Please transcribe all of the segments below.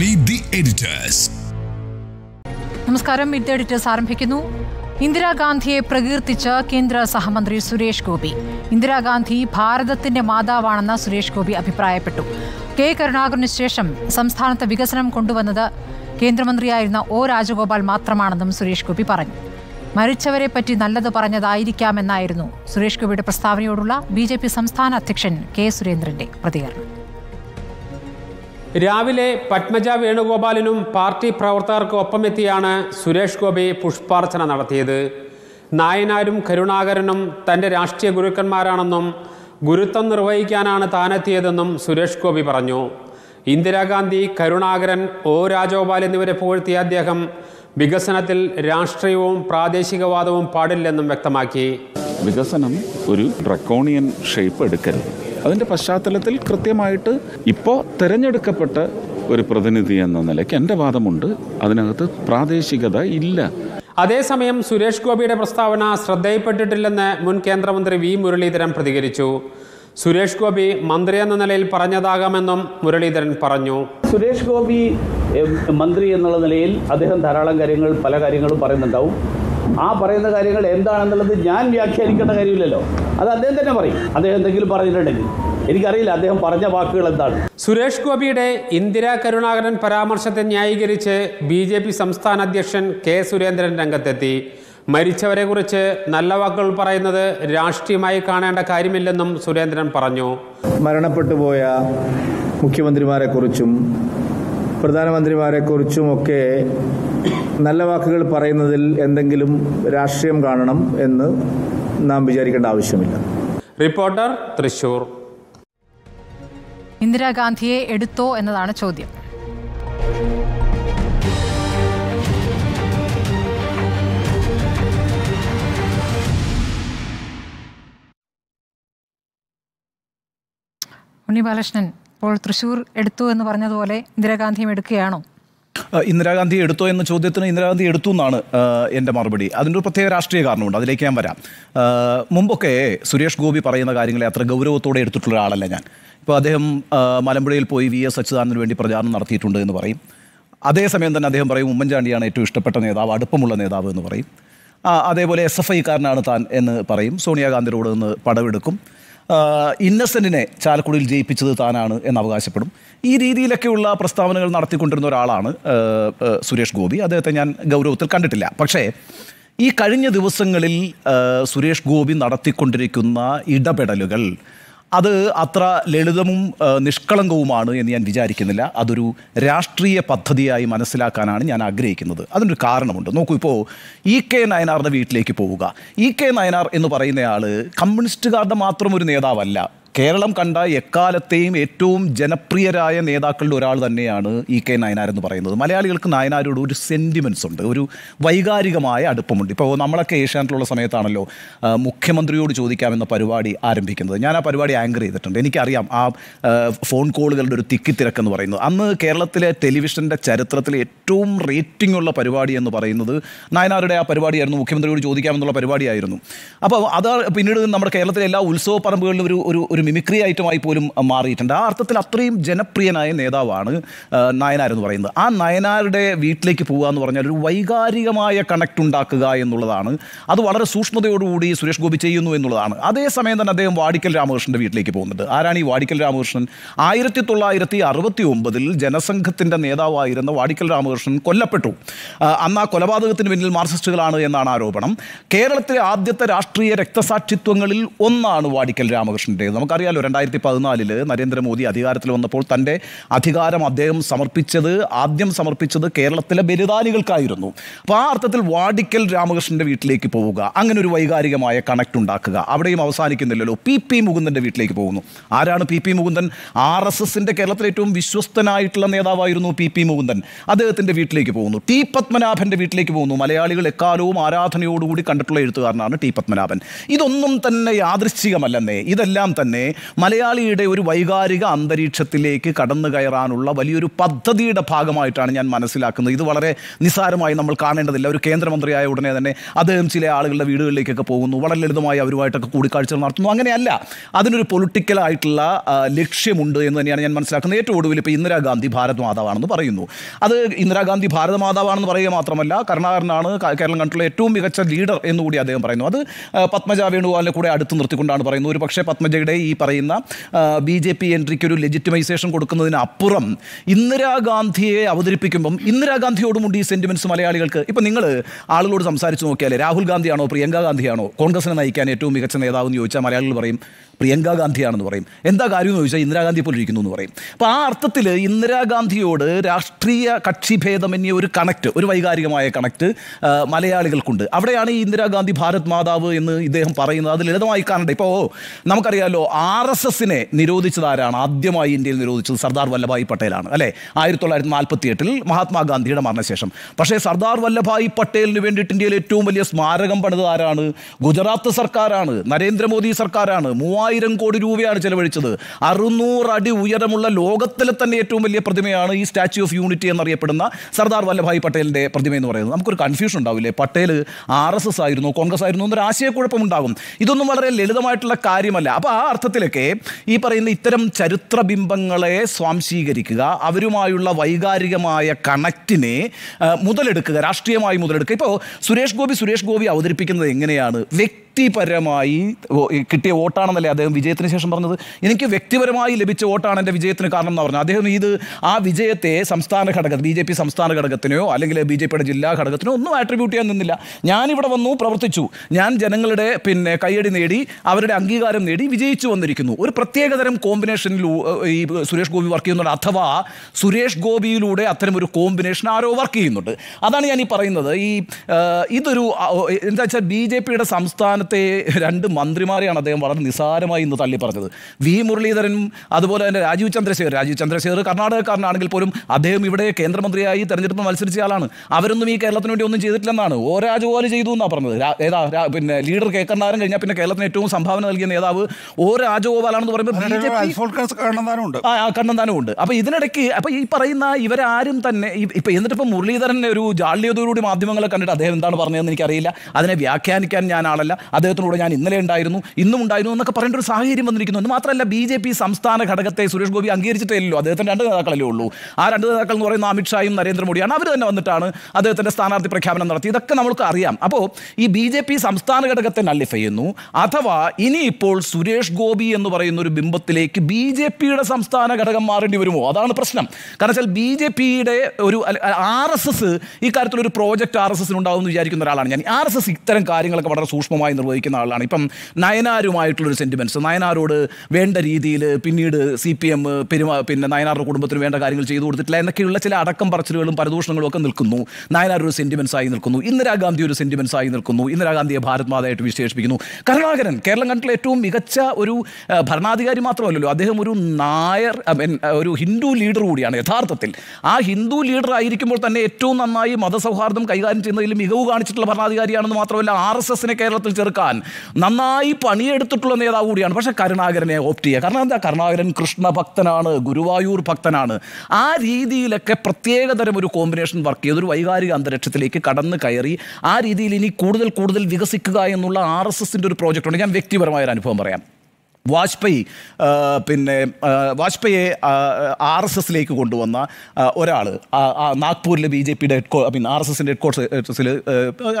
Meet the editors നമസ്കാരം. Meet editors ആരംഭിക്കുന്നു. ഇന്ദിരാഗാന്ധിയെ പ്രകീർത്തിച്ച് കേന്ദ്ര സഹമന്ത്രി സുരേഷ് ഗോപി. ഇന്ദിരാഗാന്ധി ഭാരതത്തിന്റെ മാതാവാണെന്ന് സുരേഷ് ഗോപി അഭിപ്രായപ്പെട്ടു. കെ കരുണാകരന് ശേഷം സംസ്ഥാനത്ത് വികസനം കൊണ്ടുവന്നത് കേന്ദ്രമന്ത്രിയായിരുന്ന ഒ രാജഗോപാൽ മാത്രമാണെന്നും സുരേഷ് ഗോപി പറഞ്ഞു. മരിച്ചവരെ പറ്റി നല്ലത് പറഞ്ഞതായിരിക്കാമെന്നായിരുന്നു സുരേഷ് ഗോപിയുടെ പ്രസ്താവനയോടുള്ള ബി സംസ്ഥാന അധ്യക്ഷൻ കെ സുരേന്ദ്രന്റെ പ്രതികരണം. രാവിലെ പത്മജ വേണുഗോപാലിനും പാർട്ടി പ്രവർത്തകർക്കും ഒപ്പമെത്തിയാണ് സുരേഷ് ഗോപി പുഷ്പാർച്ചന നടത്തിയത്. നായനാരും കരുണാകരനും തന്റെ രാഷ്ട്രീയ ഗുരുക്കന്മാരാണെന്നും ഗുരുത്വം നിർവഹിക്കാനാണ് താനെത്തിയതെന്നും സുരേഷ് ഗോപി പറഞ്ഞു. ഇന്ദിരാഗാന്ധി കരുണാകരൻ ഒ രാജഗോപാൽ എന്നിവരെ പുകഴ്ത്തിയ അദ്ദേഹം വികസനത്തിൽ രാഷ്ട്രീയവും പ്രാദേശികവാദവും പാടില്ലെന്നും വ്യക്തമാക്കി. വികസനം ഒരു ഡ്രക്കോണിയൻ ഷേപ്പ് എടുക്കരുത്. അതിന്റെ പശ്ചാത്തലത്തിൽ കൃത്യമായിട്ട് ഇപ്പോൾ തിരഞ്ഞെടുക്കപ്പെട്ട ഒരു പ്രതിനിധി എന്ന നിലയ്ക്ക് എന്റെ വാദമുണ്ട്. അതിനകത്ത് പ്രാദേശികത ഇല്ല. അതേസമയം സുരേഷ് ഗോപിയുടെ പ്രസ്താവന ശ്രദ്ധയിൽപ്പെട്ടിട്ടില്ലെന്ന് മുൻ കേന്ദ്രമന്ത്രി വി മുരളീധരൻ പ്രതികരിച്ചു. സുരേഷ് ഗോപി മന്ത്രി എന്ന നിലയിൽ പറഞ്ഞതാകാമെന്നും മുരളീധരൻ പറഞ്ഞു. സുരേഷ് ഗോപി മന്ത്രി എന്നുള്ള നിലയിൽ അദ്ദേഹം ധാരാളം കാര്യങ്ങൾ പല കാര്യങ്ങളും പറയുന്നുണ്ടാവും. ആ പറയുന്ന കാര്യങ്ങൾ എന്താണെന്നുള്ളത് ഞാൻ വ്യാഖ്യാനിക്കേണ്ട കാര്യമില്ലല്ലോ. അത് അദ്ദേഹം തന്നെ പറയും. അദ്ദേഹം എന്തെങ്കിലും പറഞ്ഞിട്ടുണ്ടെങ്കിൽ. എനിക്കറിയില്ല അദ്ദേഹം പറഞ്ഞ വാക്കുകൾ എന്താണ്. സുരേഷ് ഗോപിയുടെ ഇന്ദിരാ കരുണാകരൻ പരാമർശത്തെ ന്യായീകരിച്ച് ബി ജെ പി സംസ്ഥാന അധ്യക്ഷൻ കെ സുരേന്ദ്രൻ രംഗത്തെത്തി. മരിച്ചവരെക്കുറിച്ച് നല്ല വാക്കുകൾ പറയുന്നത് രാഷ്ട്രീയമായി കാണേണ്ട കാര്യമില്ലെന്നും സുരേന്ദ്രൻ പറഞ്ഞു. മരണപ്പെട്ടുപോയ മുഖ്യമന്ത്രിമാരെക്കുറിച്ചും പ്രധാനമന്ത്രിമാരെക്കുറിച്ചുമൊക്കെ നല്ല വാക്കുകൾ പറയുന്നതിൽ എന്തെങ്കിലും രാഷ്ട്രീയം കാണണം എന്ന് നാം വിചാരിക്കേണ്ട ആവശ്യമില്ല. റിപ്പോർട്ടർ തൃശൂർ. ഇന്ദിരാഗാന്ധിയെ എടുത്തോ എന്നതാണ് ചോദ്യം. ഉണ്ണി ബാലകൃഷ്ണൻ ഇപ്പോൾ തൃശൂർ എടുത്തു എന്ന് പറഞ്ഞതുപോലെ ഇന്ദിരാഗാന്ധിയും എടുക്കുകയാണോ? ഇന്ദിരാഗാന്ധി എടുത്തോ എന്ന ചോദ്യത്തിന് ഇന്ദിരാഗാന്ധി എടുത്തു എന്നാണ് എന്റെ മറുപടി. അതിന്റെ ഒരു പ്രത്യേക രാഷ്ട്രീയ കാരണമുണ്ട്. അതിലേക്ക് ഞാൻ വരാം. മുമ്പൊക്കെ സുരേഷ് ഗോപി പറയുന്ന കാര്യങ്ങളെ അത്ര ഗൗരവത്തോടെ എടുത്തിട്ടുള്ള ഒരാളല്ല ഞാൻ. ഇപ്പോൾ അദ്ദേഹം മലമ്പുഴയിൽ പോയി വി എസ് അച്യുതാനന്ദന് വേണ്ടി പ്രചാരണം നടത്തിയിട്ടുണ്ട് എന്ന് പറയും. അതേസമയം തന്നെ അദ്ദേഹം പറയും ഉമ്മൻചാണ്ടിയാണ് ഏറ്റവും ഇഷ്ടപ്പെട്ട നേതാവ് അടുപ്പമുള്ള നേതാവ് എന്ന് പറയും. അതേപോലെ എസ് എഫ് ഐക്കാരനാണ് താൻ എന്ന് പറയും. സോണിയാഗാന്ധിയോട് നിന്ന് പടവെടുക്കും. ഇന്നസെന്റിനെ ചാലക്കുടിയിൽ ജയിപ്പിച്ചത് താനാണ് എന്ന് അവകാശപ്പെടും. ഈ രീതിയിലൊക്കെയുള്ള പ്രസ്താവനകൾ നടത്തിക്കൊണ്ടിരുന്ന ഒരാളാണ് സുരേഷ് ഗോപി. അദ്ദേഹത്തെ ഞാൻ ഗൗരവത്തിൽ കണ്ടിട്ടില്ല. പക്ഷേ ഈ കഴിഞ്ഞ ദിവസങ്ങളിൽ സുരേഷ് ഗോപി നടത്തിക്കൊണ്ടിരിക്കുന്ന ഇടപെടലുകൾ അത് അത്ര ലളിതവും നിഷ്കളങ്കവുമാണ് എന്ന് ഞാൻ വിചാരിക്കുന്നില്ല. അതൊരു രാഷ്ട്രീയ പദ്ധതിയായി മനസ്സിലാക്കാനാണ് ഞാൻ ആഗ്രഹിക്കുന്നത്. അതിനൊരു കാരണമുണ്ട്. നോക്കൂ ഇപ്പോൾ ഇ കെ നയനാറിന്റെ വീട്ടിലേക്ക് പോവുക. ഇ കെ നയനാർ എന്ന് പറയുന്നയാൾ കമ്മ്യൂണിസ്റ്റുകാരുടെ മാത്രം ഒരു നേതാവല്ല. കേരളം കണ്ട എക്കാലത്തെയും ഏറ്റവും ജനപ്രിയരായ നേതാക്കളിൽ ഒരാൾ തന്നെയാണ് ഇ കെ നയനാർ എന്ന് പറയുന്നത്. മലയാളികൾക്ക് നയനാരോട് ഒരു സെന്റിമെൻസ് ഉണ്ട്. ഒരു വൈകാരികമായ അടുപ്പമുണ്ട്. ഇപ്പോൾ നമ്മളൊക്കെ ഏഷ്യാനെറ്റിലുള്ള സമയത്താണല്ലോ മുഖ്യമന്ത്രിയോട് ചോദിക്കാമെന്ന പരിപാടി ആരംഭിക്കുന്നത്. ഞാൻ ആ പരിപാടി ആങ്കർ ചെയ്തിട്ടുണ്ട്. എനിക്കറിയാം ആ, ഫോൺ കോളുകളുടെ ഒരു തിക്കിത്തിരക്കെന്ന് പറയുന്നത്. അന്ന് കേരളത്തിലെ ടെലിവിഷന്റെ ചരിത്രത്തിലെ ഏറ്റവും റേറ്റിംഗ് ഉള്ള പരിപാടി എന്ന് പറയുന്നത് നയനാരുടെ ആ പരിപാടിയായിരുന്നു. മുഖ്യമന്ത്രിയോട് ചോദിക്കാമെന്നുള്ള പരിപാടിയായിരുന്നു. അപ്പോൾ അത് പിന്നീട് നമ്മുടെ കേരളത്തിലെ എല്ലാ ഉത്സവ പറമ്പുകളിലും ഒരു ഒരു ഒരു മിമിക്രി ഐറ്റമായി പോലും മാറിയിട്ടുണ്ട്. ആ അർത്ഥത്തിൽ അത്രയും ജനപ്രിയനായ നേതാവാണ് നയനാർ എന്ന് പറയുന്നത്. ആ നയനാരുടെ വീട്ടിലേക്ക് പോവുക എന്ന് പറഞ്ഞാൽ ഒരു വൈകാരികമായ കണക്ട് ഉണ്ടാക്കുക എന്നുള്ളതാണ്. അത് വളരെ സൂക്ഷ്മതയോടുകൂടി സുരേഷ് ഗോപി ചെയ്യുന്നു എന്നുള്ളതാണ്. അതേസമയം തന്നെ അദ്ദേഹം വാടിക്കൽ രാമകൃഷ്ണന്റെ വീട്ടിലേക്ക് പോകുന്നുണ്ട്. ആരാണ് ഈ വാടിക്കൽ രാമകൃഷ്ണൻ? ആയിരത്തി തൊള്ളായിരത്തി അറുപത്തി ഒമ്പതിൽ ജനസംഘത്തിന്റെ നേതാവായിരുന്ന വാടിക്കൽ രാമകൃഷ്ണൻ കൊല്ലപ്പെട്ടു. അന്ന് ആ കൊലപാതകത്തിന് പിന്നിൽ മാർക്സിസ്റ്റുകളാണ് എന്നാണ് ആരോപണം. കേരളത്തിലെ ആദ്യത്തെ രാഷ്ട്രീയ രക്തസാക്ഷിത്വങ്ങളിൽ ഒന്നാണ് വാടിക്കൽ രാമകൃഷ്ണന്റേത് നമുക്കറിയാലോ രണ്ടായിരത്തി പതിനാലിൽ നരേന്ദ്രമോദി അധികാരത്തിൽ വന്നപ്പോൾ തന്റെ അധികാരം അദ്ദേഹം സമർപ്പിച്ചത് ആദ്യം സമർപ്പിച്ചത് കേരളത്തിലെ ബലിദാനികൾക്കായിരുന്നു. അപ്പോൾ ആ അർത്ഥത്തിൽ വാടിക്കൽ രാമകൃഷ്ണന്റെ വീട്ടിലേക്ക് പോവുക അങ്ങനെ ഒരു വൈകാരികമായ കണക്ട് ഉണ്ടാക്കുക. അവിടെയും അവസാനിക്കുന്നില്ലല്ലോ. പി പി മുകുന്ദന്റെ വീട്ടിലേക്ക് പോകുന്നു. ആരാണ് P P Mukundan? R S എസിന്റെ കേരളത്തിലെ ഏറ്റവും വിശ്വസ്തനായിട്ടുള്ള നേതാവായിരുന്നു പി പി മുകുന്ദൻ. അദ്ദേഹത്തിന്റെ വീട്ടിലേക്ക് പോകുന്നു. ടി പത്മനാഭന്റെ വീട്ടിലേക്ക് പോകുന്നു. മലയാളികൾ എക്കാലവും ആരാധനയോടുകൂടി കണ്ടിട്ടുള്ള എഴുത്തുകാരനാണ് ടി പത്മനാഭൻ. ഇതൊന്നും തന്നെ യാദൃശ്ചികമല്ലെന്നേ. ഇതെല്ലാം തന്നെ മലയാളിയുടെ ഒരു വൈകാരിക അന്തരീക്ഷത്തിലേക്ക് കടന്നു കയറാനുള്ള വലിയൊരു പദ്ധതിയുടെ ഭാഗമായിട്ടാണ് ഞാൻ മനസ്സിലാക്കുന്നത്. ഇത് വളരെ നിസ്സാരമായി നമ്മൾ കാണേണ്ടതില്ല. ഒരു കേന്ദ്രമന്ത്രിയായ ഉടനെ തന്നെ അദ്ദേഹം ചില ആളുകളുടെ വീടുകളിലേക്കൊക്കെ പോകുന്നു. വളരെ ലളിതമായി അവരുമായിട്ടൊക്കെ കൂടിക്കാഴ്ചകൾ നടത്തുന്നു. അങ്ങനെയല്ല. അതിനൊരു പൊളിറ്റിക്കലായിട്ടുള്ള ലക്ഷ്യമുണ്ട് എന്ന് തന്നെയാണ് ഞാൻ മനസ്സിലാക്കുന്നത്. ഏറ്റവും ഒടുവിൽ ഇപ്പോൾ ഇന്ദിരാഗാന്ധി ഭാരത് മാതാവാണെന്ന് പറയുന്നു. അത് ഇന്ദിരാഗാന്ധി ഭാരത മാതാവാണെന്ന് പറയുക മാത്രമല്ല കരുണാകരനാണ് കേരളം കണ്ടിട്ടുള്ള ഏറ്റവും മികച്ച ലീഡർ എന്നുകൂടി അദ്ദേഹം പറയുന്നു. അത് പത്മജ വേണുഗോപാലിനെ കൂടെ അടുത്ത് നിർത്തിക്കൊണ്ടാണ് പറയുന്നത്. ഒരു പക്ഷേ പത്മജയുടെ പറയുന്ന ബി ജെ പി എൻട്രിക്ക് ഒരു ലെജിറ്റിമൈസേഷൻ കൊടുക്കുന്നതിനപ്പുറം ഇന്ദിരാഗാന്ധിയെ അവതരിപ്പിക്കുമ്പം ഇന്ദിരാഗാന്ധിയോടുമുണ്ട് ഈ സെന്റിമെന്റ്സ് മലയാളികൾക്ക്. ഇപ്പം നിങ്ങൾ ആളുകളോട് സംസാരിച്ച് നോക്കിയാൽ രാഹുൽ ഗാന്ധിയാണോ പ്രിയങ്ക ഗാന്ധിയാണോ കോൺഗ്രസിനെ നയിക്കാൻ ഏറ്റവും മികച്ച നേതാവെന്ന് ചോദിച്ചാൽ മലയാളികൾ പറയും പ്രിയങ്ക ഗാന്ധിയാണെന്ന് പറയും. എന്താ കാര്യം എന്ന് ചോദിച്ചാൽ ഇന്ദിരാഗാന്ധി പോലെ ഇരിക്കുന്നു എന്ന് പറയും. അപ്പോൾ ആ അർത്ഥത്തിൽ ഇന്ദിരാഗാന്ധിയോട് രാഷ്ട്രീയ കക്ഷിഭേദമന്യേ ഒരു കണക്റ്റ് ഒരു വൈകാരികമായ കണക്റ്റ് മലയാളികൾക്കുണ്ട്. അവിടെയാണ് ഈ ഇന്ദിരാഗാന്ധി ഭാരത് മാതാവ് എന്ന് ഇദ്ദേഹം പറയുന്നത്. അത് ലളിതമായി കാണണ്ട ഇപ്പോൾ നമുക്കറിയാലോ ആർ എസ് എസിനെ നിരോധിച്ചത് ആരാണ് ആദ്യമായി ഇന്ത്യയിൽ നിരോധിച്ചത് സർദാർ വല്ലഭായ് പട്ടേലാണ്. അല്ലേ? ആയിരത്തി തൊള്ളായിരത്തി നാൽപ്പത്തി എട്ടിൽ മഹാത്മാഗാന്ധിയുടെ മരണശേഷം. പക്ഷേ സർദാർ വല്ലഭായ് പട്ടേലിന് വേണ്ടിയിട്ട് ഇന്ത്യയിൽ ഏറ്റവും വലിയ സ്മാരകം പണിത് ആരാണ് ഗുജറാത്ത് സർക്കാരാണ്. നരേന്ദ്രമോദി സർക്കാരാണ്. മൂവായിരം കോടി രൂപയാണ് ചെലവഴിച്ചത്. അറുന്നൂറ് അടി ഉയരമുള്ള ലോകത്തിലെ തന്നെ ഏറ്റവും വലിയ പ്രതിമയാണ് ഈ സ്റ്റാച്യു ഓഫ് യൂണിറ്റി എന്നറിയപ്പെടുന്ന സർദാർ വല്ലഭായ് പട്ടേലിന്റെ പ്രതിമ എന്ന് പറയുന്നത്. നമുക്കൊരു കൺഫ്യൂഷൻ ഉണ്ടാവില്ലേ? പട്ടേൽ ആർ എസ് എസ് ആയിരുന്നു കോൺഗ്രസ് ആയിരുന്നു എന്നൊരു ആശയക്കുഴപ്പമുണ്ടാകും. ഇതൊന്നും വളരെ ലളിതമായിട്ടുള്ള കാര്യമല്ല. അപ്പോൾ ആ അർത്ഥത്തിലൊക്കെ ഈ പറയുന്ന ഇത്തരം ചരിത്ര ബിംബങ്ങളെ സ്വാംശീകരിക്കുക അവരുമായുള്ള വൈകാരികമായ കണക്റ്റിനെ മുതലെടുക്കുക രാഷ്ട്രീയമായി മുതലെടുക്കുക. ഇപ്പോൾ സുരേഷ് ഗോപി സുരേഷ് ഗോപി അവതരിപ്പിക്കുന്നത് എങ്ങനെയാണ്? വ്യക്തിപരമായി കിട്ടിയ വോട്ടാണെന്നല്ലേ അദ്ദേഹം വിജയത്തിന് ശേഷം പറഞ്ഞത്? എനിക്ക് വ്യക്തിപരമായി ലഭിച്ച വോട്ടാണ് എന്റെ വിജയത്തിന് കാരണം എന്ന് പറഞ്ഞു അദ്ദേഹം ഇത് ആ വിജയത്തെ സംസ്ഥാന ഘടക ബി ജെ പി സംസ്ഥാന ഘടകത്തിനോ അല്ലെങ്കിൽ ബി ജെ പിയുടെ ജില്ലാ ഘടകത്തിനോ ഒന്നും ആട്രിബ്യൂട്ട് ചെയ്യാൻ നിന്നില്ല. ഞാനിവിടെ വന്നു പ്രവർത്തിച്ചു. ഞാൻ ജനങ്ങളുടെ പിന്നെ കയ്യടി നേടി അവരുടെ അംഗീകാരം നേടി വിജയിച്ചു വന്നിരിക്കുന്നു. ഒരു പ്രത്യേകതരം കോമ്പിനേഷനിൽ ഈ സുരേഷ് ഗോപി വർക്ക് ചെയ്യുന്നുണ്ട്. അഥവാ സുരേഷ് ഗോപിയിലൂടെ അത്തരം ഒരു കോമ്പിനേഷൻ ആരോ വർക്ക് ചെയ്യുന്നുണ്ട്. അതാണ് ഞാൻ ഈ പറയുന്നത്. ഈ ഇതൊരു എന്താ വെച്ചാൽ ബി ജെ പിയുടെ സംസ്ഥാനത്തെ രണ്ട് മന്ത്രിമാരെയാണ് അദ്ദേഹം വളരെ നിസാരമായി ഇന്ന് തള്ളി പറഞ്ഞത് വി മുരളീധരനും അതുപോലെ തന്നെ രാജീവ് ചന്ദ്രശേഖർ രാജീവ് ചന്ദ്രശേഖർ കർണാടകക്കാരനാണെങ്കിൽ പോലും അദ്ദേഹം ഇവിടെ കേന്ദ്രമന്ത്രിയായി തെരഞ്ഞെടുപ്പ് മത്സരിച്ച ആളാണ് അവരൊന്നും ഈ കേരളത്തിന് വേണ്ടി ഒന്നും ചെയ്തിട്ടില്ലെന്നാണ്. ഓ രാജഗോപാൽ ചെയ്തു എന്നാണ് പറഞ്ഞത്. ഏതാ പിന്നെ ലീഡർ കെ. കരുണാകരൻ കഴിഞ്ഞാൽ പിന്നെ കേരളത്തിന് ഏറ്റവും സംഭാവന നൽകിയ നേതാവ് ഓ രാജഗോപാലാണെന്ന് പറയുമ്പോൾ കണ്ണന്താനമുണ്ട് അപ്പൊ ഇതിനിടയ്ക്ക് അപ്പൊ ഈ പറയുന്ന ഇവരാരും തന്നെ ഇപ്പൊ എന്നിട്ട് ഇപ്പൊ മുരളീധരൻ ഒരു ജാള്യതയോടുകൂടി മാധ്യമങ്ങളെ കണ്ടിട്ട് അദ്ദേഹം എന്താണ് പറഞ്ഞതെന്ന് എനിക്കറിയില്ല. അതിനെ വ്യാഖ്യാനിക്കാൻ ഞാൻ ആളല്ല. അദ്ദേഹത്തിനൂടെ ഞാൻ ഇന്നലെ ഉണ്ടായിരുന്നു ഇന്നും ഉണ്ടായിരുന്നു എന്നൊക്കെ പറയേണ്ട ഒരു സാഹചര്യം വന്നിരിക്കുന്നു. എന്ന് മാത്രമല്ല ബി ജെ പി സംസ്ഥാന ഘടകത്തെ സുരേഷ് ഗോപി അംഗീകരിച്ചിട്ടേ ഇല്ലല്ലോ അദ്ദേഹത്തിന് രണ്ട് നേതാക്കളല്ലേ ഉള്ളൂ. ആ രണ്ട് നേതാക്കൾ എന്ന് പറയുന്ന അമിത്ഷായും നരേന്ദ്രമോദിയാണ്. അവർ തന്നെ വന്നിട്ടാണ് അദ്ദേഹത്തിന്റെ സ്ഥാനാർത്ഥി പ്രഖ്യാപനം നടത്തി ഇതൊക്കെ നമുക്ക് അറിയാം. അപ്പോൾ ഈ ബി ജെ പി സംസ്ഥാന ഘടകത്തെ നള്ളിഫൈ ചെയ്യുന്നു അഥവാ ഇനിയിപ്പോൾ സുരേഷ് ഗോപി എന്ന് പറയുന്ന ഒരു ബിംബത്തിലേക്ക് ബി ജെ പിയുടെ സംസ്ഥാന ഘടകം മാറേണ്ടി വരുമോ? അതാണ് പ്രശ്നം. കാരണം വെച്ചാൽ ബി ജെ പിയുടെ ഒരു ആർ എസ് എസ് ഒരു പ്രോജക്റ്റ് ആർ എസ് എസിന് ഉണ്ടാവും എന്ന് വിചാരിക്കുന്ന ഒരാളാണ് ഞാൻ. ആർ എസ് എസ് ഇത്തരം കാര്യങ്ങളൊക്കെ വളരെ സൂക്ഷ്മമായി നിർവഹിക്കുന്ന ആളാണ്. ഇപ്പം നയനാരുമായിട്ടുള്ളൊരു സെന്റിമെന്റ്സ് നയനാരോട് വേണ്ട രീതിയിൽ പിന്നീട് സി പി എം പെരുമാ പിന്നെ നയനാറുടെ കുടുംബത്തിന് വേണ്ട കാര്യങ്ങൾ ചെയ്തു കൊടുത്തിട്ടില്ല എന്നൊക്കെയുള്ള ചില അടക്കം പറച്ചിലുകളും പരദൂഷണങ്ങളും ഒക്കെ നിൽക്കുന്നു. നയനാർ ഒരു സെന്റിമെൻസ് ആയി നിൽക്കുന്നു. ഇന്ദിരാഗാന്ധി ഒരു സെന്റിമെൻസ് ആയി നിൽക്കുന്നു. ഇന്ദിരാഗാന്ധിയെ ഭാരത് മാതായിട്ട് വിശേഷിപ്പിക്കുന്നു. കരുണാകരൻ കേരളം കണ്ടിട്ടുള്ള ഏറ്റവും മികച്ച ഒരു ഭരണാധികാരി മാത്രമല്ലല്ലോ. അദ്ദേഹം ഒരു നായർ ഒരു ഹിന്ദു ലീഡർ കൂടിയാണ് യഥാർത്ഥത്തിൽ. ആ ഹിന്ദു ലീഡർ ആയിരിക്കുമ്പോൾ തന്നെ ഏറ്റവും നന്നായി മതസൗഹാർദ്ദം കൈകാര്യം ചെയ്യുന്നതിൽ മികവ് കാണിച്ചിട്ടുള്ള ഭരണാധികാരിയാണെന്ന് മാത്രമല്ല ആർ എസ് എസിനെ കേരളത്തിൽ ചെറുക്കാൻ നന്നായി പണിയെടുത്തിട്ടുള്ള നേതാവ് കൂടിയാണ്. പക്ഷേ കരുണാകരനെ ഓപ്റ്റ് ചെയ്യുക. കാരണം എന്താ? കരുണാകരൻ കൃഷ്ണ ഭക്തനാണ് ഗുരുവായൂർ ഭക്തനാണ്. ആ രീതിയിലൊക്കെ പ്രത്യേകതരം ഒരു കോമ്പിനേഷൻ വർക്ക് ചെയ്ത് ഒരു വൈകാരിക അന്തരീക്ഷത്തിലേക്ക് കടന്നു കയറി ആ രീതിയിൽ ഇനി കൂടുതൽ കൂടുതൽ വികസിക്കുക എന്നുള്ള ആർ എസ് എസിന്റെ ഒരു പ്രോജക്റ്റ് ഉണ്ട്. ഞാൻ വ്യക്തിപരമായ ഒരു അനുഭവം പറയാം. വാജ്പേയി പിന്നെ വാജ്പേയെ ആർ എസ് എസിലേക്ക് കൊണ്ടുവന്ന ഒരാൾ നാഗ്പൂരിലെ ബി ജെ പിയുടെ ഹെഡ് കോ പിന്നെ ആർ എസ് എസിന്റെ ഹെഡ് ക്വാർട്ടേഴ്സിൽ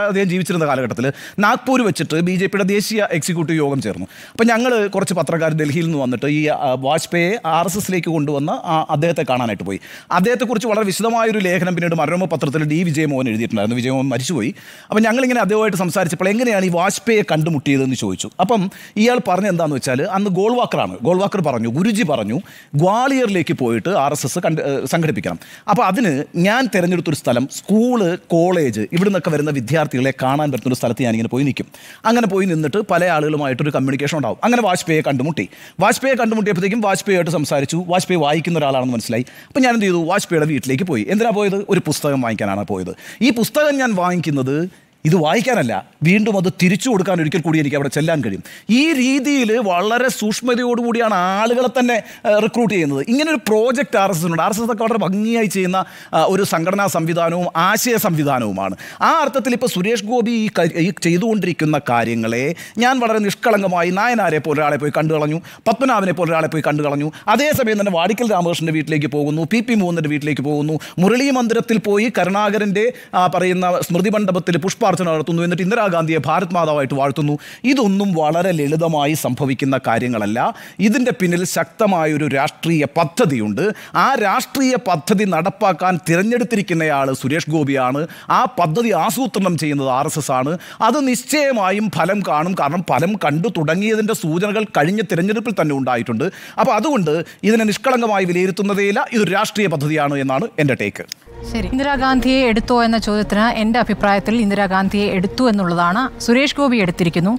അദ്ദേഹം ജീവിച്ചിരുന്ന കാലഘട്ടത്തിൽ നാഗ്പൂർ വെച്ചിട്ട് ബി ജെ പിയുടെ ദേശീയ എക്സിക്യൂട്ടീവ് യോഗം ചേർന്നു. അപ്പം ഞങ്ങൾ കുറച്ച് പത്രക്കാർ ഡൽഹിയിൽ നിന്ന് വന്നിട്ട് ഈ വാജ്പേയെ ആർ എസ് എസിലേക്ക് കൊണ്ടുവന്ന അദ്ദേഹത്തെ കാണാനായിട്ട് പോയി. അദ്ദേഹത്തെക്കുറിച്ച് വളരെ വിശദമായൊരു ലേഖനം പിന്നീട് മനോരമ പത്രത്തിൽ ഡി വിജയമോഹൻ എഴുതിയിട്ടുണ്ടായിരുന്നു. വിജയമോഹൻ മരിച്ചുപോയി. അപ്പം ഞങ്ങളിങ്ങനെ അദ്ദേഹമായിട്ട് സംസാരിച്ചപ്പോൾ എങ്ങനെയാണ് ഈ വാജ്പേയെ കണ്ടുമുട്ടിയതെന്ന് ചോദിച്ചു. അപ്പം ഇയാൾ പറഞ്ഞെന്താണെന്ന് വെച്ചാൽ അന്ന് ഗോൾവാക്കറാണ്. ഗോൾവാക്കർ പറഞ്ഞു ഗുരുജി പറഞ്ഞു ഗ്വാളിയറിലേക്ക് പോയിട്ട് ആർ എസ് എസ് കണ്ട് സംഘടിപ്പിക്കണം. അപ്പോൾ അതിന് ഞാൻ തിരഞ്ഞെടുത്തൊരു സ്ഥലം സ്കൂൾ കോളേജ് ഇവിടെ നിന്നൊക്കെ വരുന്ന വിദ്യാർത്ഥികളെ കാണാൻ പറ്റുന്ന ഒരു സ്ഥലത്ത് ഞാനിങ്ങനെ പോയി നിൽക്കും. അങ്ങനെ പോയി നിന്നിട്ട് പല ആളുകളുമായിട്ടൊരു കമ്മ്യൂണിക്കേഷൻ ഉണ്ടാവും. അങ്ങനെ വാജ്പേയെ കണ്ടുമുട്ടി. വാജ്പേയെ കണ്ടുമുട്ടിയപ്പോഴത്തേക്കും വാജ്പേയിയായിട്ട് സംസാരിച്ചു. വാജ്പേയി വായിക്കുന്ന ഒരാളാണെന്ന് മനസ്സിലായി. അപ്പോൾ ഞാൻ എന്ത് ചെയ്തു? വാജ്പേയിയുടെ വീട്ടിലേക്ക് പോയി. എന്തിനാണ് പോയത്? ഒരു പുസ്തകം വാങ്ങിക്കാനാണ് പോയത്. ഈ പുസ്തകം ഞാൻ വാങ്ങിക്കുന്നത് ഇത് വായിക്കാനല്ല വീണ്ടും അത് തിരിച്ചു കൊടുക്കാൻ ഒരിക്കൽ കൂടി എനിക്ക് അവിടെ ചെല്ലാൻ കഴിയും. ഈ രീതിയിൽ വളരെ സൂക്ഷ്മതയോടുകൂടിയാണ് ആളുകളെ തന്നെ റിക്രൂട്ട് ചെയ്യുന്നത്. ഇങ്ങനെ ഒരു പ്രോജക്റ്റ് ആർ എസ് എസ് ഉണ്ട്. ആർ എസ് എസ് ഒക്കെ വളരെ ഭംഗിയായി ചെയ്യുന്ന ഒരു സംഘടനാ സംവിധാനവും ആശയ സംവിധാനവുമാണ്. ആ അർത്ഥത്തിൽ ഇപ്പോൾ സുരേഷ് ഗോപി ഈ ചെയ്തുകൊണ്ടിരിക്കുന്ന കാര്യങ്ങളെ ഞാൻ വളരെ നിഷ്കളങ്കമായി നായനാരെ പോലെ ഒരാളെ പോയി കണ്ടു കളഞ്ഞു പത്മനാഭനെ പോലെ ഒരാളെ പോയി കണ്ടു കളഞ്ഞു. അതേസമയം തന്നെ വാടിക്കൽ രാമകൃഷ്ണന്റെ വീട്ടിലേക്ക് പോകുന്നു പി പി മോഹന്റെ വീട്ടിലേക്ക് പോകുന്നു. മുരളീ മന്ദിരത്തിൽ പോയി കരുണാകരന്റെ പറയുന്ന സ്മൃതി മണ്ഡപത്തിൽ പുഷ്പാർച്ചന നടത്തുന്നു എന്നിട്ട് ഇന്ദിരാഗാന്ധിയെ ഭാരത് മാതാവായിട്ട് വാഴ്ത്തുന്നു. ഇതൊന്നും വളരെ ലളിതമായി സംഭവിക്കുന്ന കാര്യങ്ങളല്ല. ഇതിന്റെ പിന്നിൽ ശക്തമായൊരു രാഷ്ട്രീയ പദ്ധതിയുണ്ട്. ആ രാഷ്ട്രീയ പദ്ധതി നടപ്പാക്കാൻ തിരഞ്ഞെടുത്തിരിക്കുന്നയാൾ സുരേഷ് ഗോപിയാണ്. ആ പദ്ധതി ആസൂത്രണം ചെയ്യുന്നത് ആർ എസ് എസ് ആണ്. അത് നിശ്ചയമായും ഫലം കാണും. കാരണം ഫലം കണ്ടു തുടങ്ങിയതിന്റെ സൂചനകൾ കഴിഞ്ഞ തിരഞ്ഞെടുപ്പിൽ തന്നെ ഉണ്ടായിട്ടുണ്ട്. അപ്പോൾ അതുകൊണ്ട് ഇതിനെ നിഷ്കളങ്കമായി വിലയിരുത്തുന്നതേയില്ല. ഇതൊരു രാഷ്ട്രീയ പദ്ധതിയാണ് എന്നാണ് എന്റെ ടേക്ക്. ശരി. ഇന്ദിരാഗാന്ധിയെ എടുത്തോ എന്ന ചോദ്യത്തിന് എന്റെ അഭിപ്രായത്തിൽ ഇന്ദിരാഗാന്ധിയെ എടുത്തു എന്നുള്ളതാണ് സുരേഷ് ഗോപി എടുത്തിരിക്കുന്നു.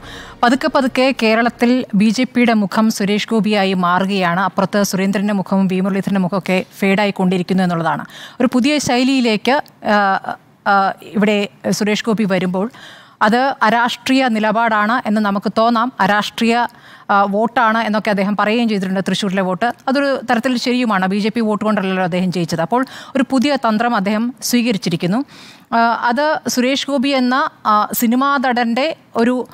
പതുക്കെ പതുക്കെ കേരളത്തിൽ ബി ജെ പിയുടെ മുഖം സുരേഷ് ഗോപിയായി മാറുകയാണ്. അപ്പുറത്ത് സുരേന്ദ്രന്റെ മുഖവും വി മുരളീധരന്റെ മുഖമൊക്കെ ഫേഡായി കൊണ്ടിരിക്കുന്നു എന്നുള്ളതാണ്. ഒരു പുതിയ ശൈലിയിലേക്ക് ഇവിടെ സുരേഷ് ഗോപി വരുമ്പോൾ അത് അരാഷ്ട്രീയ നിലപാടാണ് എന്ന് നമുക്ക് തോന്നാം. അരാഷ്ട്രീയ വോട്ടാണ് എന്നൊക്കെ അദ്ദേഹം പറയുകയും ചെയ്തിട്ടുണ്ട്. തൃശ്ശൂരിലെ വോട്ട്. അതൊരു തരത്തിൽ ശരിയുമാണ്. ബി ജെ പി വോട്ട് കൊണ്ടല്ലല്ലോ അദ്ദേഹം ജയിച്ചത്. അപ്പോൾ ഒരു പുതിയ തന്ത്രം അദ്ദേഹം സ്വീകരിച്ചിരിക്കുന്നു. അത് സുരേഷ് ഗോപി എന്ന സിനിമാ നടന്റെ ഒരു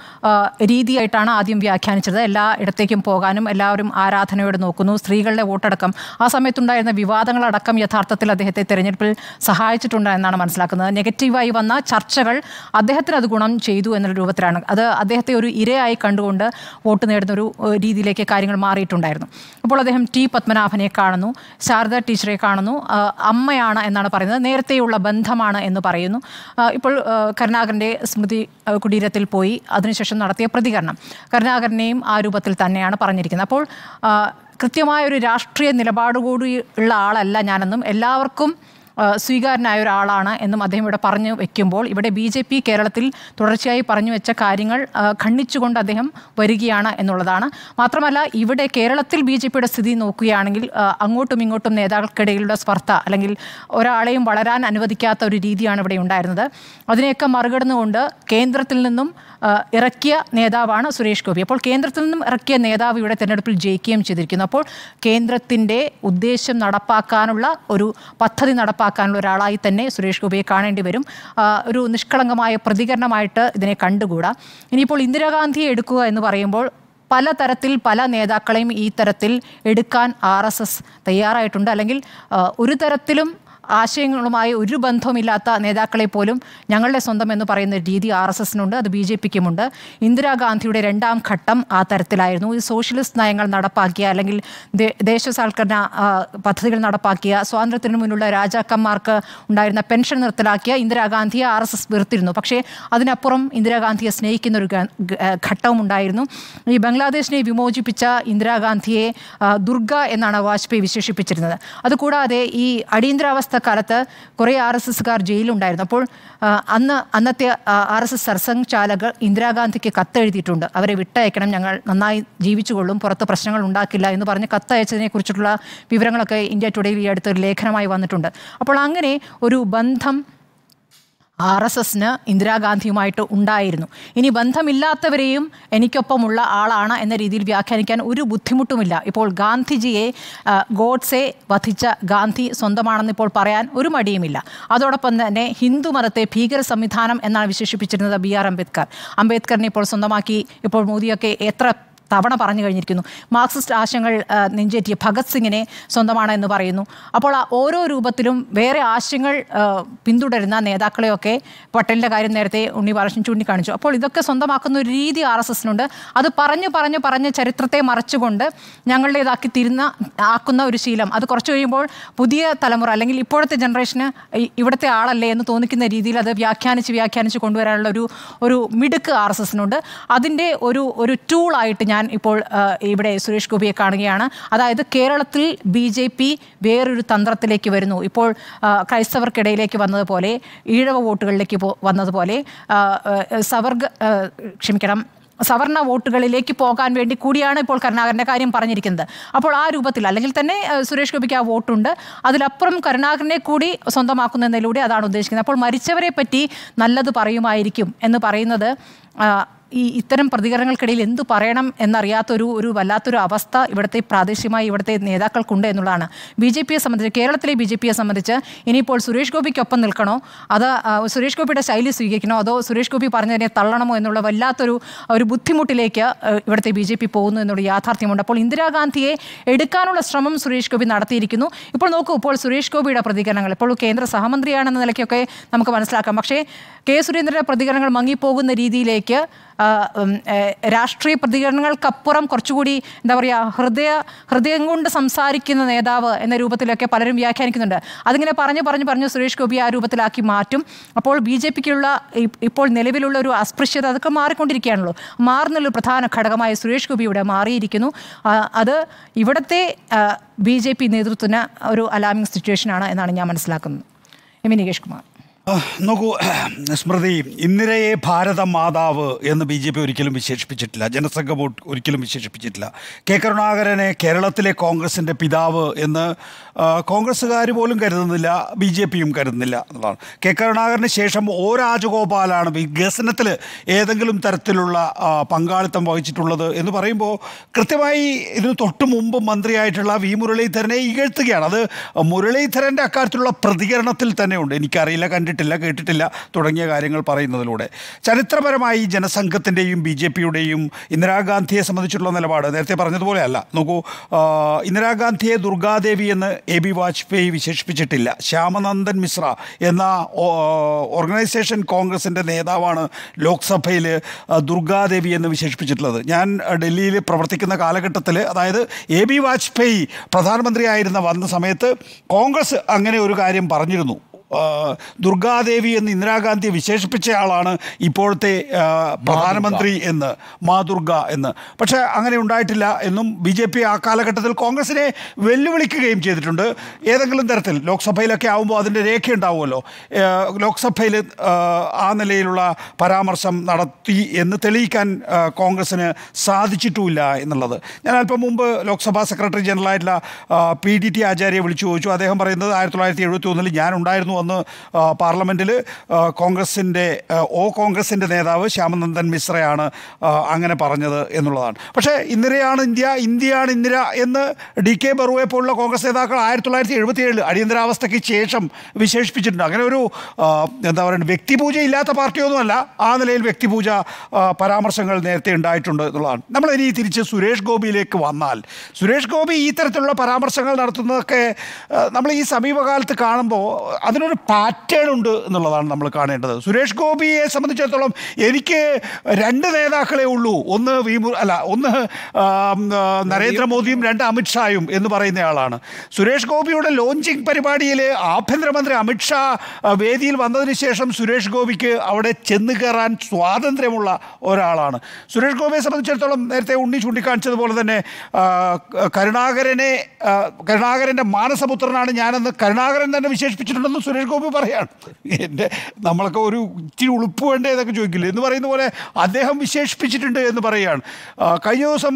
രീതിയായിട്ടാണ് ആദ്യം വ്യാഖ്യാനിച്ചത്. എല്ലാ ഇടത്തേക്കും പോകാനും എല്ലാവരും ആരാധനയോടെ നോക്കുന്നു. സ്ത്രീകളുടെ വോട്ടടക്കം. ആ സമയത്തുണ്ടായിരുന്ന വിവാദങ്ങളടക്കം യഥാർത്ഥത്തിൽ അദ്ദേഹത്തെ തെരഞ്ഞെടുപ്പിൽ സഹായിച്ചിട്ടുണ്ട് എന്നാണ് മനസ്സിലാക്കുന്നത്. നെഗറ്റീവായി വന്ന ചർച്ചകൾ അദ്ദേഹത്തിന് അത് ഗുണം ചെയ്തു എന്നുള്ള രൂപത്തിലാണ്. അത് അദ്ദേഹത്തെ ഒരു ഇരയായി കണ്ടുകൊണ്ട് വോട്ട് നേടുന്ന ഒരു രീതിയിലേക്ക് കാര്യങ്ങൾ മാറിയിട്ടുണ്ടായിരുന്നു. അപ്പോൾ അദ്ദേഹം ടി പത്മനാഭനെ കാണുന്നു. ശാരദ ടീച്ചറെ കാണുന്നു. അമ്മയാണ് എന്നാണ് പറയുന്നത്. നേരത്തെയുള്ള ബന്ധമാണ് എന്ന് പറയുന്നു. ഇപ്പോൾ കരുണാകരന്റെ സ്മൃതി കുടീരത്തിൽ പോയി. അതിനുശേഷം നടത്തിയ പ്രതികരണം കരുണാകരനെയും ആ രൂപത്തിൽ തന്നെയാണ് പറഞ്ഞിരിക്കുന്നത്. അപ്പോൾ കൃത്യമായൊരു രാഷ്ട്രീയ നിലപാടുകൂടി ഉള്ള ആളല്ല ഞാനെന്നും എല്ലാവർക്കും സ്വീകാരനായ ഒരാളാണ് എന്നും അദ്ദേഹം ഇവിടെ പറഞ്ഞു വെക്കുമ്പോൾ ഇവിടെ ബി ജെ പി കേരളത്തിൽ തുടർച്ചയായി പറഞ്ഞു വെച്ച കാര്യങ്ങൾ ഖണ്ഡിച്ചുകൊണ്ട് അദ്ദേഹം വരികയാണ് എന്നുള്ളതാണ്. മാത്രമല്ല ഇവിടെ കേരളത്തിൽ ബി ജെ പിയുടെ സ്ഥിതി നോക്കുകയാണെങ്കിൽ അങ്ങോട്ടും ഇങ്ങോട്ടും നേതാക്കൾക്കിടയിലുള്ള സ്പർദ്ധ അല്ലെങ്കിൽ ഒരാളെയും വളരാൻ അനുവദിക്കാത്ത ഒരു രീതിയാണ് ഇവിടെ ഉണ്ടായിരുന്നത്. അതിനെയൊക്കെ മറികടന്നുകൊണ്ട് കേന്ദ്രത്തിൽ നിന്നും ഇറക്കിയ നേതാവാണ് സുരേഷ് ഗോപി. അപ്പോൾ കേന്ദ്രത്തിൽ നിന്നും ഇറക്കിയ നേതാവ് ഇവിടെ തെരഞ്ഞെടുപ്പിൽ ജയിക്കുകയും ചെയ്തിരിക്കുന്നു. അപ്പോൾ കേന്ദ്രത്തിന്റെ ഉദ്ദേശം നടപ്പാക്കാനുള്ള ഒരു പദ്ധതി നടപ്പാക്കാനുള്ള ഒരാളായി തന്നെ സുരേഷ് ഗോപിയെ കാണേണ്ടി വരും. ഒരു നിഷ്കളങ്കമായ പ്രതികരണമായിട്ട് ഇതിനെ കണ്ടുകൂടാ. ഇനിയിപ്പോൾ ഇന്ദിരാഗാന്ധിയെ എടുക്കുക എന്ന് പറയുമ്പോൾ പല തരത്തിൽ പല നേതാക്കളെയും ഈ തരത്തിൽ എടുക്കാൻ ആർ എസ് എസ് തയ്യാറായിട്ടുണ്ട്. അല്ലെങ്കിൽ ഒരു തരത്തിലും ആശയങ്ങളുമായി ഒരു ബന്ധവുമില്ലാത്ത നേതാക്കളെ പോലും ഞങ്ങളുടെ സ്വന്തം എന്ന് പറയുന്ന രീതി ആർ എസ് എസിനുണ്ട് അത് ബി ജെ പിക്കുമുണ്ട്. ഇന്ദിരാഗാന്ധിയുടെ രണ്ടാം ഘട്ടം ആ തരത്തിലായിരുന്നു. ഈ സോഷ്യലിസ്റ്റ് നയങ്ങൾ നടപ്പാക്കിയ അല്ലെങ്കിൽ ദേശസാൽക്കരണ പദ്ധതികൾ നടപ്പാക്കിയ സ്വാതന്ത്ര്യത്തിന് മുന്നിലുള്ള രാജാക്കന്മാർക്ക് ഉണ്ടായിരുന്ന പെൻഷൻ നിർത്തലാക്കിയ ഇന്ദിരാഗാന്ധിയെ ആർ എസ് എസ് വെറുത്തിരുന്നു. പക്ഷേ അതിനപ്പുറം ഇന്ദിരാഗാന്ധിയെ സ്നേഹിക്കുന്ന ഒരു ഘട്ടവും ഉണ്ടായിരുന്നു. ഈ ബംഗ്ലാദേശിനെ വിമോചിപ്പിച്ച ഇന്ദിരാഗാന്ധിയെ ദുർഗ എന്നാണ് വാജ്പേയി വിശേഷിപ്പിച്ചിരുന്നത്. അതുകൂടാതെ ഈ അടിയന്തരാവസ്ഥ കാലത്ത് കുറേ ആർ എസ് എസ്സുകാർ ജയിലുണ്ടായിരുന്നു. അപ്പോൾ അന്ന് അന്നത്തെ ആർ എസ് എസ് സർസംഘ് ചാലകർ ഇന്ദിരാഗാന്ധിക്ക് കത്തെഴുതിയിട്ടുണ്ട്. അവരെ വിട്ടയക്കണം ഞങ്ങൾ നന്നായി ജീവിച്ചുകൊള്ളും പുറത്ത് പ്രശ്നങ്ങൾ ഉണ്ടാക്കില്ല എന്ന് പറഞ്ഞ് കത്തയച്ചതിനെ കുറിച്ചിട്ടുള്ള വിവരങ്ങളൊക്കെ ഇന്ത്യ ടുഡേയിൽ ഈ അടുത്തൊരു ലേഖനമായി വന്നിട്ടുണ്ട്. അപ്പോൾ അങ്ങനെ ഒരു ബന്ധം ആർ എസ് എസിന് ഇന്ദിരാഗാന്ധിയുമായിട്ട് ഉണ്ടായിരുന്നു. ഇനി ബന്ധമില്ലാത്തവരെയും എനിക്കൊപ്പമുള്ള ആളാണ് എന്ന രീതിയിൽ വ്യാഖ്യാനിക്കാൻ ഒരു ബുദ്ധിമുട്ടുമില്ല. ഇപ്പോൾ ഗാന്ധിജിയെ ഗോഡ്സെ വധിച്ച ഗാന്ധി സ്വന്തമാണെന്ന് ഇപ്പോൾ പറയാൻ ഒരു മടിയുമില്ല. അതോടൊപ്പം തന്നെ ഹിന്ദു മതത്തെ ഭീകര സംവിധാനം എന്നാണ് വിശേഷിപ്പിച്ചിരുന്നത് ബി ആർ അംബേദ്കർ. അംബേദ്കറിനെ ഇപ്പോൾ സ്വന്തമാക്കി ഇപ്പോൾ മോദിയൊക്കെ എത്ര തവണ പറഞ്ഞു കഴിഞ്ഞിരിക്കുന്നു. മാർക്സിസ്റ്റ് ആശയങ്ങൾ നെഞ്ചേറ്റിയ ഭഗത് സിംഗിനെ സ്വന്തമാണ് എന്ന് പറയുന്നു. അപ്പോൾ ആ ഓരോ രൂപത്തിലും വേറെ ആശയങ്ങൾ പിന്തുടരുന്ന നേതാക്കളെയൊക്കെ പട്ടേലിന്റെ കാര്യം നേരത്തെ ഉണ്ണി ബാലകൃഷ്ണൻ ചൂണ്ടിക്കാണിച്ചു. അപ്പോൾ ഇതൊക്കെ സ്വന്തമാക്കുന്ന ഒരു രീതി ആർ എസ് എസിനുണ്ട്. അത് പറഞ്ഞു പറഞ്ഞു പറഞ്ഞ് ചരിത്രത്തെ മറച്ചുകൊണ്ട് ഞങ്ങളുടേതാക്കി തിരുന്ന ആക്കുന്ന ഒരു ശീലം. അത് കുറച്ച് കഴിയുമ്പോൾ പുതിയ തലമുറ അല്ലെങ്കിൽ ഇപ്പോഴത്തെ ജനറേഷന് ഇവിടുത്തെ ആളല്ലേ എന്ന് തോന്നിക്കുന്ന രീതിയിൽ അത് വ്യാഖ്യാനിച്ച് വ്യാഖ്യാനിച്ച് കൊണ്ടുവരാനുള്ള ഒരു ഒരു മിടുക്ക് ആർ എസ് എസിനുണ്ട്. അതിന്റെ ഒരു ഒരു ടൂളായിട്ട് ഇപ്പോൾ ഇവിടെ സുരേഷ് ഗോപിയെ കാണുകയാണ്. അതായത് കേരളത്തിൽ ബി ജെ പി വേറൊരു തന്ത്രത്തിലേക്ക് വരുന്നു. ഇപ്പോൾ ക്രൈസ്തവർക്കിടയിലേക്ക് വന്നതുപോലെ ഈഴവ വോട്ടുകളിലേക്ക് വന്നതുപോലെ സവർഗ ക്ഷമിക്കണം സവർണ വോട്ടുകളിലേക്ക് പോകാൻ വേണ്ടി കൂടിയാണ് ഇപ്പോൾ കരുണാകരന്റെ കാര്യം പറഞ്ഞിരിക്കുന്നത്. അപ്പോൾ ആ രൂപത്തിൽ അല്ലെങ്കിൽ തന്നെ സുരേഷ് ഗോപിക്ക് ആ വോട്ടുണ്ട്. അതിലപ്പുറം കരുണാകരനെ കൂടി സ്വന്തമാക്കുന്നതിലൂടെ അതാണ് ഉദ്ദേശിക്കുന്നത്. അപ്പോൾ മരിച്ചവരെ പറ്റി നല്ലത് പറയുമായിരിക്കും എന്ന് പറയുന്നത് ഈ ഇത്തരം പ്രതികരണങ്ങൾക്കിടയിൽ എന്തു പറയണം എന്നറിയാത്തൊരു ഒരു വല്ലാത്തൊരു അവസ്ഥ ഇവിടുത്തെ പ്രാദേശികമായി ഇവിടുത്തെ നേതാക്കൾക്കുണ്ട് എന്നുള്ളതാണ്. ബി ജെ പിയെ സംബന്ധിച്ച് കേരളത്തിലെ ബി ജെ പിയെ സംബന്ധിച്ച് ഇനിയിപ്പോൾ സുരേഷ് ഗോപിക്കൊപ്പം നിൽക്കണോ? അത് സുരേഷ് ഗോപിയുടെ ശൈലി സ്വീകരിക്കണോ? അതോ സുരേഷ് ഗോപി പറഞ്ഞതിനെ തള്ളണമോ എന്നുള്ള വല്ലാത്തൊരു ഒരു ബുദ്ധിമുട്ടിലേക്ക് ഇവിടുത്തെ ബി ജെ പി പോകുന്നു എന്നുള്ള യാഥാർത്ഥ്യമുണ്ട്. അപ്പോൾ ഇന്ദിരാഗാന്ധിയെ എടുക്കാനുള്ള ശ്രമം സുരേഷ് ഗോപി നടത്തിയിരിക്കുന്നു. ഇപ്പോൾ നോക്കൂ ഇപ്പോൾ സുരേഷ് ഗോപിയുടെ പ്രതികരണങ്ങൾ ഇപ്പോൾ കേന്ദ്ര സഹമന്ത്രിയാണെന്ന നിലയ്ക്കൊക്കെ നമുക്ക് മനസ്സിലാക്കാം. പക്ഷേ കെ സുരേന്ദ്രന്റെ പ്രതികരണങ്ങൾ മങ്ങിപ്പോകുന്ന രീതിയിലേക്ക് രാഷ്ട്രീയ പ്രതികരണങ്ങൾക്കപ്പുറം കുറച്ചുകൂടി എന്താ പറയുക ഹൃദയ ഹൃദയം കൊണ്ട് സംസാരിക്കുന്ന നേതാവ് എന്ന രൂപത്തിലൊക്കെ പലരും വ്യാഖ്യാനിക്കുന്നുണ്ട്. അതിങ്ങനെ പറഞ്ഞു പറഞ്ഞു പറഞ്ഞു സുരേഷ് ഗോപി ആ രൂപത്തിലാക്കി മാറ്റും. അപ്പോൾ ബി ജെ പിക്കുള്ള ഇപ്പോൾ നിലവിലുള്ള ഒരു അസ്പൃശ്യത അതൊക്കെ മാറിക്കൊണ്ടിരിക്കുകയാണല്ലോ. മാറുന്നൊരു പ്രധാന ഘടകമായ സുരേഷ് ഗോപി ഇവിടെ മാറിയിരിക്കുന്നു. അത് ഇവിടുത്തെ ബി ജെ പി നേതൃത്വത്തിന് ഒരു അലാമിംഗ് സിറ്റുവേഷനാണ് എന്നാണ് ഞാൻ മനസ്സിലാക്കുന്നത്. M V Nikesh Kumar. നോക്കൂ സ്മൃതി ഇന്ദിരയെ ഭാരത മാതാവ് എന്ന് ബി ജെ പി ഒരിക്കലും വിശേഷിപ്പിച്ചിട്ടില്ല. ജനസംഘം ഒരിക്കലും വിശേഷിപ്പിച്ചിട്ടില്ല. കെ കരുണാകരനെ കേരളത്തിലെ കോൺഗ്രസിന്റെ പിതാവ് എന്ന് കോൺഗ്രസ്സുകാർ പോലും കരുതുന്നില്ല ബി ജെ പിയും കരുതുന്നില്ല എന്നുള്ളതാണ്. കെ കരുണാകരന് ശേഷം ഒ രാജഗോപാലാണ് വികസനത്തിൽ ഏതെങ്കിലും തരത്തിലുള്ള പങ്കാളിത്തം വഹിച്ചിട്ടുള്ളത് എന്ന് പറയുമ്പോൾ കൃത്യമായി ഇതിന് തൊട്ട് മുമ്പ് മന്ത്രിയായിട്ടുള്ള വി മുരളീധരനെ ഇകഴ്ത്തുകയാണ്. അത് മുരളീധരന്റെ അക്കാര്യത്തിലുള്ള പ്രതികരണത്തിൽ തന്നെ ഉണ്ട് എനിക്കറിയില്ല കണ്ടിട്ടില്ല കേട്ടിട്ടില്ല തുടങ്ങിയ കാര്യങ്ങൾ പറയുന്നതിലൂടെ. ചരിത്രപരമായി ജനസംഘത്തിന്റെയും ബി ജെ പിയുടെയും ഇന്ദിരാഗാന്ധിയെ സംബന്ധിച്ചിട്ടുള്ള നിലപാട് നേരത്തെ പറഞ്ഞതുപോലെയല്ല. നോക്കൂ ഇന്ദിരാഗാന്ധിയെ ദുർഗാദേവി എന്ന് എ ബി വാജ്പേയി വിശേഷിപ്പിച്ചിട്ടില്ല. ശ്യാമനന്ദൻ മിശ്ര എന്ന ഓർഗനൈസേഷൻ കോൺഗ്രസിന്റെ നേതാവാണ് ലോക്സഭയിൽ ദുർഗാദേവി എന്ന് വിശേഷിപ്പിച്ചിട്ടുള്ളത്. ഞാൻ ഡൽഹിയിൽ പ്രവർത്തിക്കുന്ന കാലഘട്ടത്തിൽ അതായത് എ ബി വാജ്പേയി പ്രധാനമന്ത്രിയായിരുന്ന വന്ന സമയത്ത് കോൺഗ്രസ് അങ്ങനെ ഒരു കാര്യം പറഞ്ഞിരുന്നു. ദുർഗാദേവി എന്ന് ഇന്ദിരാഗാന്ധിയെ വിശേഷിപ്പിച്ച ആളാണ് ഇപ്പോഴത്തെ പ്രധാനമന്ത്രി എന്ന്. മാ ദുർഗ എന്ന്. പക്ഷേ അങ്ങനെ ഉണ്ടായിട്ടില്ല എന്നും ബി ജെ പി ആ കാലഘട്ടത്തിൽ കോൺഗ്രസിനെ വെല്ലുവിളിക്കുകയും ചെയ്തിട്ടുണ്ട്. ഏതെങ്കിലും തരത്തിൽ ലോക്സഭയിലൊക്കെ ആകുമ്പോൾ അതിന്റെ രേഖയുണ്ടാവുമല്ലോ. ലോക്സഭയിൽ ആ, നിലയിലുള്ള പരാമർശം നടത്തി എന്ന് തെളിയിക്കാൻ കോൺഗ്രസ്സിന് സാധിച്ചിട്ടുമില്ല എന്നുള്ളത്. ഞാൻ അല്പം മുമ്പ് ലോക്സഭാ സെക്രട്ടറി ജനറലായിട്ടുള്ള പി ഡി ടി ആചാര്യെ വിളിച്ചു ചോദിച്ചു. അദ്ദേഹം പറയുന്നത് ആയിരത്തി തൊള്ളായിരത്തി എഴുപത്തി ഒന്നിൽ ഞാൻ ഉണ്ടായിരുന്നു അന്ന് ആ, പാർലമെന്റിൽ കോൺഗ്രസിന്റെ ഒ കോൺഗ്രസിന്റെ നേതാവ് ശ്യാമനന്ദൻ മിശ്രയാണ് അങ്ങനെ പറഞ്ഞത് എന്നുള്ളതാണ്. പക്ഷേ ഇന്ദിരയാണ് ഇന്ത്യ ഇന്ത്യയാണ് ഇന്ദിര എന്ന് ഡി കെ ബറുവെ പോലുള്ള കോൺഗ്രസ് നേതാക്കൾ ആയിരത്തി തൊള്ളായിരത്തി എഴുപത്തി ഏഴിൽ അടിയന്തരാവസ്ഥയ്ക്ക് ശേഷം വിശേഷിപ്പിച്ചിട്ടുണ്ട്. അങ്ങനെ ഒരു എന്താ പറയുക വ്യക്തിപൂജ ഇല്ലാത്ത പാർട്ടിയൊന്നുമല്ല ആ നിലയിൽ വ്യക്തിപൂജ പരാമർശങ്ങൾ നേരത്തെ ഉണ്ടായിട്ടുണ്ട് എന്നുള്ളതാണ്. നമ്മൾ തിരിച്ച് സുരേഷ് ഗോപിയിലേക്ക് വന്നാൽ സുരേഷ് ഗോപി ഈ തരത്തിലുള്ള പരാമർശങ്ങൾ നടത്തുന്നതൊക്കെ നമ്മൾ ഈ സമീപകാലത്ത് കാണുമ്പോൾ അതിനൊരു പാറ്റേൺ ഉണ്ട് എന്നുള്ളതാണ് നമ്മൾ കാണേണ്ടത്. സുരേഷ് ഗോപിയെ സംബന്ധിച്ചിടത്തോളം എനിക്ക് രണ്ട് നേതാക്കളെ ഉള്ളൂ. ഒന്ന് വിമു അല്ല ഒന്ന് നരേന്ദ്രമോദിയും രണ്ട് അമിത്ഷായും എന്ന് പറയുന്നയാളാണ് സുരേഷ് ഗോപിയുടെ ലോഞ്ചിങ് പരിപാടിയിൽ ആഭ്യന്തരമന്ത്രി അമിത്ഷാ വേദിയിൽ വന്നതിന് ശേഷം സുരേഷ് ഗോപിക്ക് അവിടെ ചെന്ന് കയറാൻ സ്വാതന്ത്ര്യമുള്ള ഒരാളാണ്. സുരേഷ് ഗോപിയെ സംബന്ധിച്ചിടത്തോളം നേരത്തെ ഉണ്ണി ചൂണ്ടിക്കാണിച്ചതുപോലെ തന്നെ കരുണാകരനെ കരുണാകരന്റെ മാനസപുത്രനാണ് ഞാനെന്ന് കരുണാകരൻ തന്നെ വിശേഷിപ്പിച്ചിട്ടുണ്ടെന്ന് സുരേഷ് ഗോപി പറയാണ്. എന്റെ നമ്മളൊക്കെ ഒരു ഇച്ചിരി ഉളുപ്പ് വേണ്ടേ? എന്നൊക്കെ ചോദിക്കില്ലേ? എന്ന് പറയുന്ന പോലെ അദ്ദേഹം വിശേഷിപ്പിച്ചിട്ടുണ്ട് എന്ന് പറയുകയാണ് കഴിഞ്ഞ ദിവസം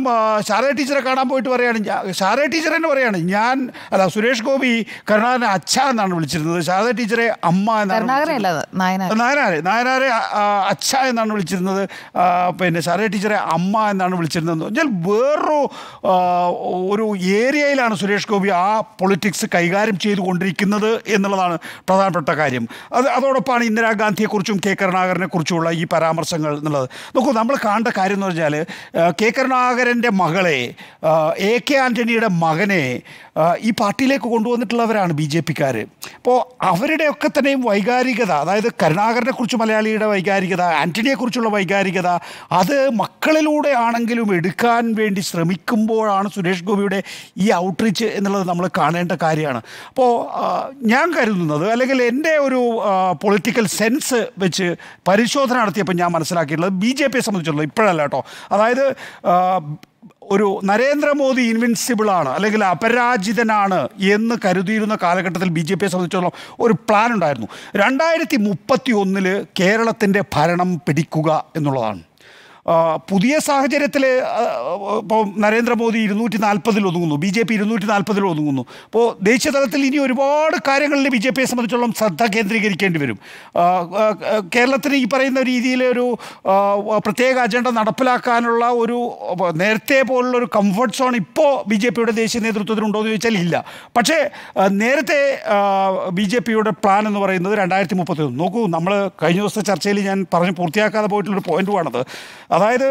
ശാരദ ടീച്ചറെ കാണാൻ പോയിട്ട് പറയാണ്. ശാരദ ടീച്ചർ തന്നെ പറയാണ് ഞാൻ അല്ല സുരേഷ് ഗോപി കരുണാകരനെ അച്ഛ എന്നാണ് വിളിച്ചിരുന്നത്. ശാരദ ടീച്ചറെ അമ്മ എന്നാണ് കരുണാകരൻ. നായനാരെ? നായനാരെ അച്ഛ എന്നാണ് വിളിച്ചിരുന്നത്. പിന്നെ ശാരദ ടീച്ചറെ അമ്മ എന്നാണ് വിളിച്ചിരുന്നത് എന്ന് പറഞ്ഞാൽ വേറൊരു ഒരു ഏരിയയിലാണ് സുരേഷ് ഗോപി ആ പൊളിറ്റിക്സ് കൈകാര്യം ചെയ്തുകൊണ്ടിരിക്കുന്നത് എന്നുള്ളതാണ് പ്രധാനപ്പെട്ട കാര്യം. അത് അതോടൊപ്പമാണ് ഇന്ദിരാഗാന്ധിയെക്കുറിച്ചും കെ കരുണാകരനെ കുറിച്ചുമുള്ള ഈ പരാമർശങ്ങൾ എന്നുള്ളത്. നോക്കൂ നമ്മൾ കാണേണ്ട കാര്യം എന്ന് പറഞ്ഞാൽ കെ കരുണാകരന്റെ മകളെ എ കെ ആന്റണിയുടെ മകനെ ഈ പാർട്ടിയിലേക്ക് കൊണ്ടുവന്നിട്ടുള്ളവരാണ് ബി ജെ പിക്കാർ അപ്പോൾ അവരുടെയൊക്കെ തന്നെയും വൈകാരികത അതായത് കരുണാകരനെ കുറിച്ച് മലയാളിയുടെ വൈകാരികത ആന്റണിയെക്കുറിച്ചുള്ള വൈകാരികത അത് മക്കളിലൂടെ ആണെങ്കിലും എടുക്കാൻ വേണ്ടി ശ്രമിക്കുമ്പോഴാണ് സുരേഷ് ഗോപിയുടെ ഈ ഔട്ട്റീച്ച് എന്നുള്ളത് നമ്മൾ കാണേണ്ട കാര്യമാണ്. അപ്പോൾ ഞാൻ കരുതുന്നത് അല്ലെങ്കിൽ എന്റെ ഒരു പൊളിറ്റിക്കൽ സെൻസ് വെച്ച് പരിശോധന നടത്തിയപ്പോൾ ഞാൻ മനസ്സിലാക്കിയിട്ടുള്ളത് ബി ജെ പിയെ സംബന്ധിച്ചുള്ളത് ഇപ്പോഴല്ല കേട്ടോ. അതായത് ഒരു നരേന്ദ്രമോദി ഇൻവിൻസിബിൾ ആണ് അല്ലെങ്കിൽ അപരാജിതനാണ് എന്ന് കരുതിയിരുന്ന കാലഘട്ടത്തിൽ ബി ജെ പിയെ സംബന്ധിച്ചിടത്തോളം ഒരു പ്ലാൻ ഉണ്ടായിരുന്നു. രണ്ടായിരത്തി മുപ്പത്തി ഒന്നിൽ കേരളത്തിന്റെ ഭരണം പിടിക്കുക എന്നുള്ളതാണ്. പുതിയ സാഹചര്യത്തിൽ ഇപ്പോൾ നരേന്ദ്രമോദി ഇരുന്നൂറ്റി നാൽപ്പതിൽ ഒതുങ്ങുന്നു ബി ജെ പി ഇരുന്നൂറ്റി നാൽപ്പതിൽ ഒതുങ്ങുന്നു. അപ്പോൾ ദേശീയ തലത്തിൽ ഇനി ഒരുപാട് കാര്യങ്ങളിൽ ബി ജെ പിയെ സംബന്ധിച്ചോളം ശ്രദ്ധ കേന്ദ്രീകരിക്കേണ്ടി വരും. കേരളത്തിന് ഈ പറയുന്ന രീതിയിൽ ഒരു പ്രത്യേക അജണ്ട നടപ്പിലാക്കാനുള്ള ഒരു നേരത്തെ പോലുള്ള ഒരു കംഫർട്ട് സോൺ ഇപ്പോൾ ബി ജെ പിയുടെ ദേശീയ നേതൃത്വത്തിനുണ്ടോ എന്ന് ചോദിച്ചാൽ ഇല്ല. പക്ഷേ നേരത്തെ ബി ജെ പിയുടെ പ്ലാൻ എന്ന് പറയുന്നത് രണ്ടായിരത്തി മുപ്പത്തി നോക്കൂ നമ്മൾ കഴിഞ്ഞ ദിവസത്തെ ചർച്ചയിൽ ഞാൻ പറഞ്ഞ് പൂർത്തിയാക്കാതെ പോയിട്ടുള്ളൊരു പോയിന്റുമാണത് അതായത്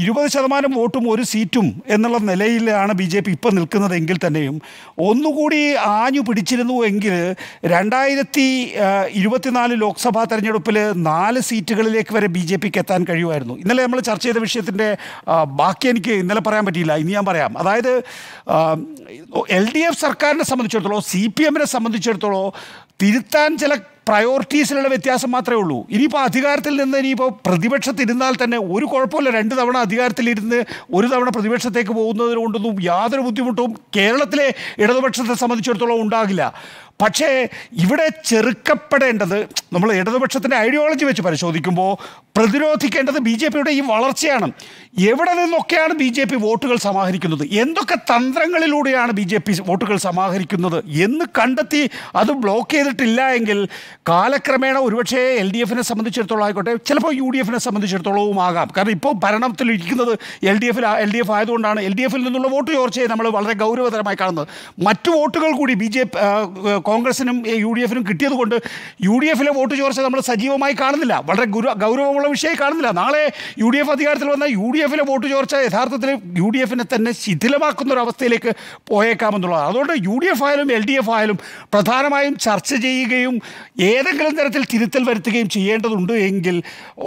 ഇരുപത് ശതമാനം വോട്ടും ഒരു സീറ്റും എന്നുള്ള നിലയിലാണ് ബി ജെ പി ഇപ്പം നിൽക്കുന്നതെങ്കിൽ തന്നെയും. ഒന്നുകൂടി ആഞ്ഞു പിടിച്ചിരുന്നു എങ്കിൽ രണ്ടായിരത്തി ഇരുപത്തിനാല് ലോക്സഭാ തെരഞ്ഞെടുപ്പിൽ നാല് സീറ്റുകളിലേക്ക് വരെ ബി ജെ പിക്ക് എത്താൻ കഴിയുമായിരുന്നു. ഇന്നലെ നമ്മൾ ചർച്ച ചെയ്ത വിഷയത്തിന്റെ ബാക്കി എനിക്ക് ഇന്നലെ പറയാൻ പറ്റിയില്ല. ഇനി ഞാൻ പറയാം. അതായത് എൽ ഡി എഫ് സർക്കാരിനെ സംബന്ധിച്ചിടത്തോളം സി പി എമ്മിനെ സംബന്ധിച്ചിടത്തോളം തിരുത്താൻ ചില പ്രയോറിറ്റീസിലുള്ള വ്യത്യാസം മാത്രമേ ഉള്ളൂ. ഇനിയിപ്പോൾ അധികാരത്തിൽ നിന്ന് ഇനിയിപ്പോൾ പ്രതിപക്ഷത്തിരുന്നാൽ തന്നെ ഒരു കുഴപ്പമില്ല. രണ്ട് തവണ അധികാരത്തിലിരുന്ന് ഒരു തവണ പ്രതിപക്ഷത്തേക്ക് പോകുന്നതിന് കൊണ്ടൊന്നും യാതൊരു ബുദ്ധിമുട്ടും കേരളത്തിലെ ഇടതുപക്ഷത്തെ സംബന്ധിച്ചിടത്തോളം ഉണ്ടാകില്ല. പക്ഷേ ഇവിടെ ചെറുക്കപ്പെടേണ്ടത് നമ്മൾ ഇടതുപക്ഷത്തിന്റെ ഐഡിയോളജി വെച്ച് പരിശോധിക്കുമ്പോൾ പ്രതിരോധിക്കേണ്ടത് ബി ജെ പിയുടെ ഈ വളർച്ചയാണ്. എവിടെ നിന്നൊക്കെയാണ് ബി ജെ പി വോട്ടുകൾ സമാഹരിക്കുന്നത്? എന്തൊക്കെ തന്ത്രങ്ങളിലൂടെയാണ് ബി ജെ പി വോട്ടുകൾ സമാഹരിക്കുന്നത് എന്ന് കണ്ടെത്തി അത് ബ്ലോക്ക് ചെയ്തിട്ടില്ല എങ്കിൽ കാലക്രമേണ ഒരുപക്ഷേ എൽ ഡി എഫിനെ സംബന്ധിച്ചിടത്തോളം ആയിക്കോട്ടെ ചിലപ്പോൾ യു ഡി എഫിനെ സംബന്ധിച്ചിടത്തോളവും ആകാം. കാരണം ഇപ്പോൾ ഭരണത്തിൽ ഇരിക്കുന്നത് എൽ ഡി എഫിൽ എൽ ഡി എഫ് ആയതുകൊണ്ടാണ് എൽ ഡി എഫിൽ നിന്നുള്ള വോട്ട് ചോർച്ചയെ നമ്മൾ വളരെ ഗൗരവതരമായി കാണുന്നത്. മറ്റു വോട്ടുകൾ കൂടി ബി ജെ കോൺഗ്രസിനും യു ഡി എഫിനും കിട്ടിയത് കൊണ്ട് യു ഡി എഫിലെ വോട്ട് ചോർച്ച നമ്മൾ സജീവമായി കാണുന്നില്ല. വളരെ ഗുരു ഗൗരവമുള്ള വിഷയമായി കാണുന്നില്ല. നാളെ യു ഡി എഫ് അധികാരത്തിൽ വന്നാൽ യു ഡി എഫിലെ വോട്ട് ചോർച്ച യഥാർത്ഥത്തിൽ യു ഡി എഫിനെ തന്നെ ശിഥിലമാക്കുന്ന ഒരു അവസ്ഥയിലേക്ക് പോയേക്കാമെന്നുള്ളതാണ്. അതുകൊണ്ട് യു ഡി എഫ് ആയാലും എൽ ഡി എഫ് ആയാലും പ്രധാനമായും ചർച്ച ചെയ്യുകയും ഏതെങ്കിലും തരത്തിൽ തിരുത്തൽ വരുത്തുകയും ചെയ്യേണ്ടതുണ്ട് എങ്കിൽ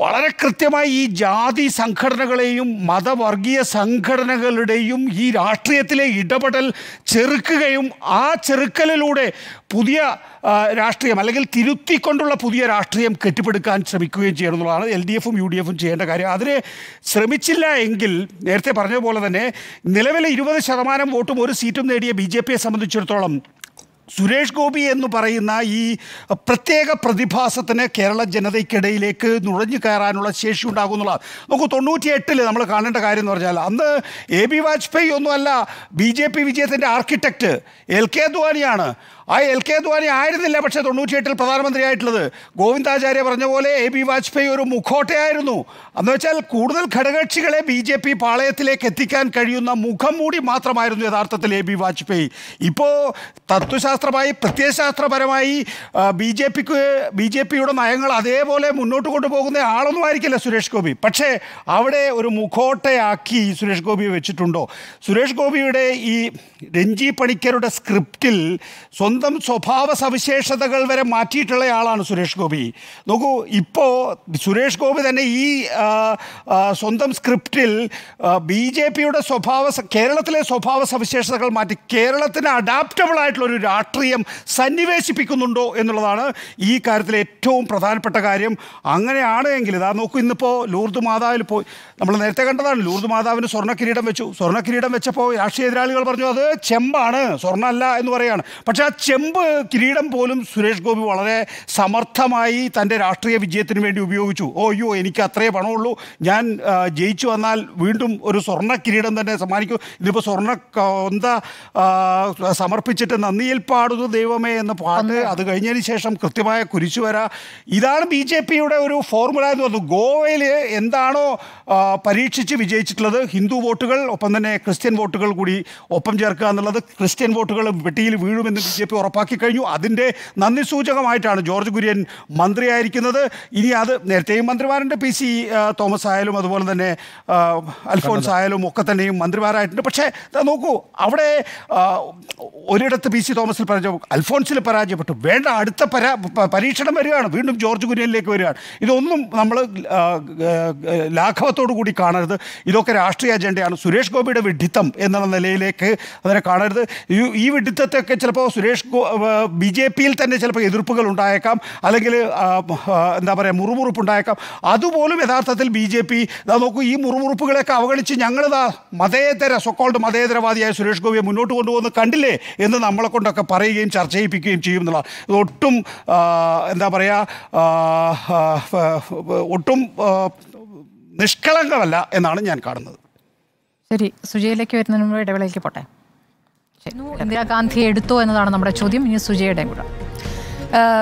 വളരെ കൃത്യമായി ഈ ജാതി സംഘടനകളെയും മതവർഗീയ സംഘടനകളുടെയും ഈ രാഷ്ട്രീയത്തിലെ ഇടപെടൽ ചെറുക്കുകയും ആ ചെറുക്കലിലൂടെ പുതിയ രാഷ്ട്രീയം അല്ലെങ്കിൽ തിരുത്തിക്കൊണ്ടുള്ള പുതിയ രാഷ്ട്രീയം കെട്ടിപ്പടുക്കാൻ ശ്രമിക്കുകയും ചെയ്യണം എൽ ഡി എഫും യു ഡി എഫും ചെയ്യേണ്ട കാര്യം. അതിനെ ശ്രമിച്ചില്ല എങ്കിൽ നേരത്തെ പറഞ്ഞ പോലെ തന്നെ നിലവിലെ ഇരുപത് ശതമാനം വോട്ടും ഒരു സീറ്റും നേടിയ ബി ജെ പിയെ സംബന്ധിച്ചിടത്തോളം സുരേഷ് ഗോപി എന്ന് പറയുന്ന ഈ പ്രത്യേക പ്രതിഭാസത്തിന് കേരള ജനതയ്ക്കിടയിലേക്ക് നുഴഞ്ഞു കയറാനുള്ള ശേഷി ഉണ്ടാകുന്നുള്ള നമുക്ക് തൊണ്ണൂറ്റി എട്ടിൽ നമ്മൾ കാണേണ്ട കാര്യം എന്ന് പറഞ്ഞാൽ അന്ന് എ ബി വാജ്പേയി ഒന്നുമല്ല ബി ജെ പി വിജയത്തിന്റെ ആർക്കിടെക്റ്റ് എൽ കെ അദ്വാനിയാണ്. ആ എൽ കെ അദ്വാനി ആയിരുന്നില്ല പക്ഷേ തൊണ്ണൂറ്റിയെട്ടിൽ പ്രധാനമന്ത്രിയായിട്ടുള്ളത്. ഗോവിന്ദാചാര്യ പറഞ്ഞ പോലെ എ ബി വാജ്പേയി ഒരു മുഖോട്ടയായിരുന്നു. എന്ന് വെച്ചാൽ കൂടുതൽ ഘടകക്ഷികളെ ബി ജെ പി പാളയത്തിലേക്ക് എത്തിക്കാൻ കഴിയുന്ന മുഖം മൂടി മാത്രമായിരുന്നു യഥാർത്ഥത്തിൽ എ ബി വാജ്പേയി. ഇപ്പോൾ തത്വശാസ്ത്രമായി പ്രത്യയശാസ്ത്രപരമായി ബി ജെ പിക്ക് ബി ജെ പിയുടെ നയങ്ങൾ അതേപോലെ മുന്നോട്ട് കൊണ്ടുപോകുന്ന ആളൊന്നും ആയിരിക്കില്ല സുരേഷ് ഗോപി. പക്ഷേ അവിടെ ഒരു മുഖോട്ടയാക്കി സുരേഷ് ഗോപിയെ വെച്ചിട്ടുണ്ടോ? സുരേഷ് ഗോപിയുടെ ഈ രഞ്ജി പണിക്കരുടെ സ്ക്രിപ്റ്റിൽ സ്വന്തം സ്വഭാവ സവിശേഷതകൾ വരെ മാറ്റിയിട്ടുള്ള ആളാണ് സുരേഷ് ഗോപി. നോക്കൂ ഇപ്പോൾ സുരേഷ് ഗോപി തന്നെ ഈ സ്വന്തം സ്ക്രിപ്റ്റിൽ ബി ജെ പിയുടെ സ്വഭാവ കേരളത്തിലെ സ്വഭാവ സവിശേഷതകൾ മാറ്റി കേരളത്തിന് അഡാപ്റ്റബിൾ ആയിട്ടുള്ള ഒരു രാഷ്ട്രീയം സന്നിവേശിപ്പിക്കുന്നുണ്ടോ എന്നുള്ളതാണ് ഈ കാര്യത്തിൽ ഏറ്റവും പ്രധാനപ്പെട്ട കാര്യം. അങ്ങനെയാണ് എങ്കിൽ ഇതാ നോക്കൂ ഇന്നിപ്പോൾ ലൂർദ് മാതാവിൽ പോയി നമ്മൾ നേരത്തെ കണ്ടതാണ് ലൂർദ് മാതാവിന് സ്വർണ കിരീടം വെച്ചു. സ്വർണ കിരീടം വെച്ചപ്പോൾ രാഷ്ട്രീയ എതിരാളികൾ പറഞ്ഞു അത് ചെമ്പാണ് സ്വർണമല്ല എന്ന് പറയുകയാണ് പക്ഷേ ആ ചെമ്പ് കിരീടം പോലും സുരേഷ് ഗോപി വളരെ സമർത്ഥമായി തന്റെ രാഷ്ട്രീയ വിജയത്തിന് വേണ്ടി ഉപയോഗിച്ചു. ഓ അയ്യോ എനിക്ക് അത്രേ പണമുള്ളൂ. ഞാൻ ജയിച്ചു വന്നാൽ വീണ്ടും ഒരു സ്വർണ കിരീടം തന്നെ സമ്മാനിക്കൂ. ഇതിപ്പോൾ സ്വർണ കൊന്ത സമർപ്പിച്ചിട്ട് നന്ദിയിൽ പാടുന്നു ദൈവമേ എന്ന് പാട്ട് അത് കഴിഞ്ഞതിന് ശേഷം കൃത്യമായ കുരിശുവര ഇതാണ് ബി ജെ പിയുടെ ഒരു ഫോർമുല എന്ന് പറഞ്ഞു. ഗോവയിൽ എന്താണോ പരീക്ഷിച്ച് വിജയിച്ചിട്ടുള്ളത് ഹിന്ദു വോട്ടുകൾ ഒപ്പം തന്നെ ക്രിസ്ത്യൻ വോട്ടുകൾ കൂടി ഒപ്പം ചേർക്കുക എന്നുള്ളത് ക്രിസ്ത്യൻ വോട്ടുകൾ വെട്ടിയിൽ വീഴുമെന്ന് ബി ജെ പി ഉറപ്പാക്കി കഴിഞ്ഞു. അതിന്റെ നന്ദി സൂചകമായിട്ടാണ് ജോർജ് കുര്യൻ മന്ത്രിയായിരിക്കുന്നത്. ഇനി അത് നേരത്തെയും മന്ത്രിമാരുണ്ട്. പി സി തോമസ് ആയാലും അതുപോലെ തന്നെ അൽഫോൻസ് അൽഫോൺസ് ആയാലും ഒക്കെ തന്നെയും മന്ത്രിമാരായിട്ടുണ്ട്. പക്ഷേ നോക്കൂ അവിടെ ഒരിടത്ത് പി സി തോമസിൽ പരാജയം അൽഫോൺസിൽ പരാജയപ്പെട്ടു. വേണ്ട അടുത്ത പരാ പരീക്ഷണം വരികയാണ്. വീണ്ടും ജോർജ് കുര്യനിലേക്ക് വരികയാണ്. ഇതൊന്നും നമ്മൾ ലാഘവത്തോടു കൂടി കാണരുത്. ഇതൊക്കെ രാഷ്ട്രീയ അജണ്ടയാണ്. സുരേഷ് ഗോപിയുടെ വിഡിത്തം എന്നുള്ള നിലയിലേക്ക് അതിനെ കാണരുത്. ഈ- വിഡ്ഢിത്തത്തെയൊക്കെ ചിലപ്പോൾ സുരേഷ് ഗോ ബി ജെ പിയിൽ തന്നെ ചിലപ്പോൾ എതിർപ്പുകൾ ഉണ്ടായേക്കാം. അല്ലെങ്കിൽ എന്താ പറയുക മുറുമുറുപ്പ് ഉണ്ടായേക്കാം. അതുപോലും യഥാർത്ഥത്തിൽ ബി ജെ പി നോക്കൂ ഈ മുറുമുറുപ്പുകളെയൊക്കെ അവഗണിച്ച് ഞങ്ങളിതാ മതേതര സൊക്കോൾഡ് മതേതരവാദിയായ സുരേഷ് ഗോപിയെ മുന്നോട്ട് കൊണ്ടുപോകുന്നത് കണ്ടില്ലേ എന്ന് നമ്മളെ കൊണ്ടൊക്കെ പറയുകയും ചർച്ച ചെയ്യിപ്പിക്കുകയും ചെയ്യും എന്നുള്ള ഇതൊട്ടും എന്താ പറയുക ഒട്ടും നിഷ്കളങ്കമല്ല എന്നാണ് ഞാൻ കാണുന്നത്. ശരി സുജയിലേക്ക് വരുന്നതിന് മുമ്പ് ഇടവേളയിലേക്ക് പോട്ടെ. ശരി. എടുത്തു എന്നതാണ് നമ്മുടെ ചോദ്യം ഇനി സുജയുടെ കൂടെ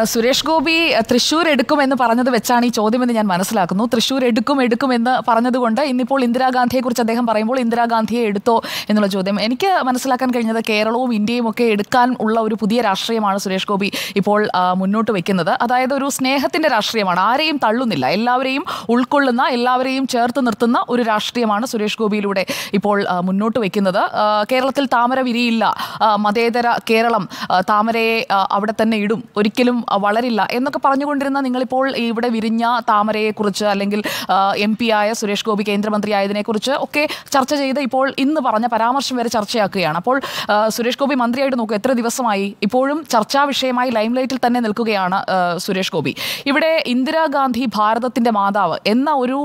സുരേഷ് ഗോപി തൃശ്ശൂർ എടുക്കുമെന്ന് പറഞ്ഞത് വെച്ചാണ് ഈ ചോദ്യമെന്ന് ഞാൻ മനസ്സിലാക്കുന്നു. തൃശ്ശൂർ എടുക്കും എടുക്കുമെന്ന് പറഞ്ഞതുകൊണ്ട് ഇന്നിപ്പോൾ ഇന്ദിരാഗാന്ധിയെക്കുറിച്ച് അദ്ദേഹം പറയുമ്പോൾ ഇന്ദിരാഗാന്ധിയെ എടുത്തോ എന്നുള്ള ചോദ്യം. എനിക്ക് മനസ്സിലാക്കാൻ കഴിഞ്ഞത് കേരളവും ഇന്ത്യയും ഒക്കെ എടുക്കാൻ ഉള്ള ഒരു പുതിയ രാഷ്ട്രീയമാണ് സുരേഷ് ഗോപി ഇപ്പോൾ മുന്നോട്ട് വെക്കുന്നത്. അതായത് ഒരു സ്നേഹത്തിന്റെ രാഷ്ട്രീയമാണ്. ആരെയും തള്ളുന്നില്ല. എല്ലാവരെയും ഉൾക്കൊള്ളുന്ന എല്ലാവരെയും ചേർത്ത് നിർത്തുന്ന ഒരു രാഷ്ട്രീയമാണ് സുരേഷ് ഗോപിയിലൂടെ ഇപ്പോൾ മുന്നോട്ട് വെക്കുന്നത്. കേരളത്തിൽ താമര വിരിയില്ല മതേതര കേരളം താമരയെ അവിടെ തന്നെ ഇടും. ഒരിക്കലും ആ, വളരില്ല. എന്നൊക്കെ പറഞ്ഞുകൊണ്ടിരുന്ന നിങ്ങളിപ്പോൾ ഇവിടെ വിരിഞ്ഞ താമരയെക്കുറിച്ച് അല്ലെങ്കിൽ എം പി ആയ സുരേഷ് ഗോപി കേന്ദ്രമന്ത്രി ആയതിനെക്കുറിച്ച് ഒക്കെ ചർച്ച ചെയ്ത് ഇപ്പോൾ ഇന്ന് പറഞ്ഞ പരാമർശം വരെ ചർച്ചയാക്കുകയാണ്. അപ്പോൾ സുരേഷ് ഗോപി മന്ത്രിയായിട്ട് നോക്കുക എത്ര ദിവസമായി? ഇപ്പോഴും ചർച്ചാ വിഷയമായി ലൈംലൈറ്റിൽ തന്നെ നിൽക്കുകയാണ് സുരേഷ് ഗോപി. ഇവിടെ ഇന്ദിരാഗാന്ധി ഭാരതത്തിന്റെ മാതാവ് എന്ന ഒരു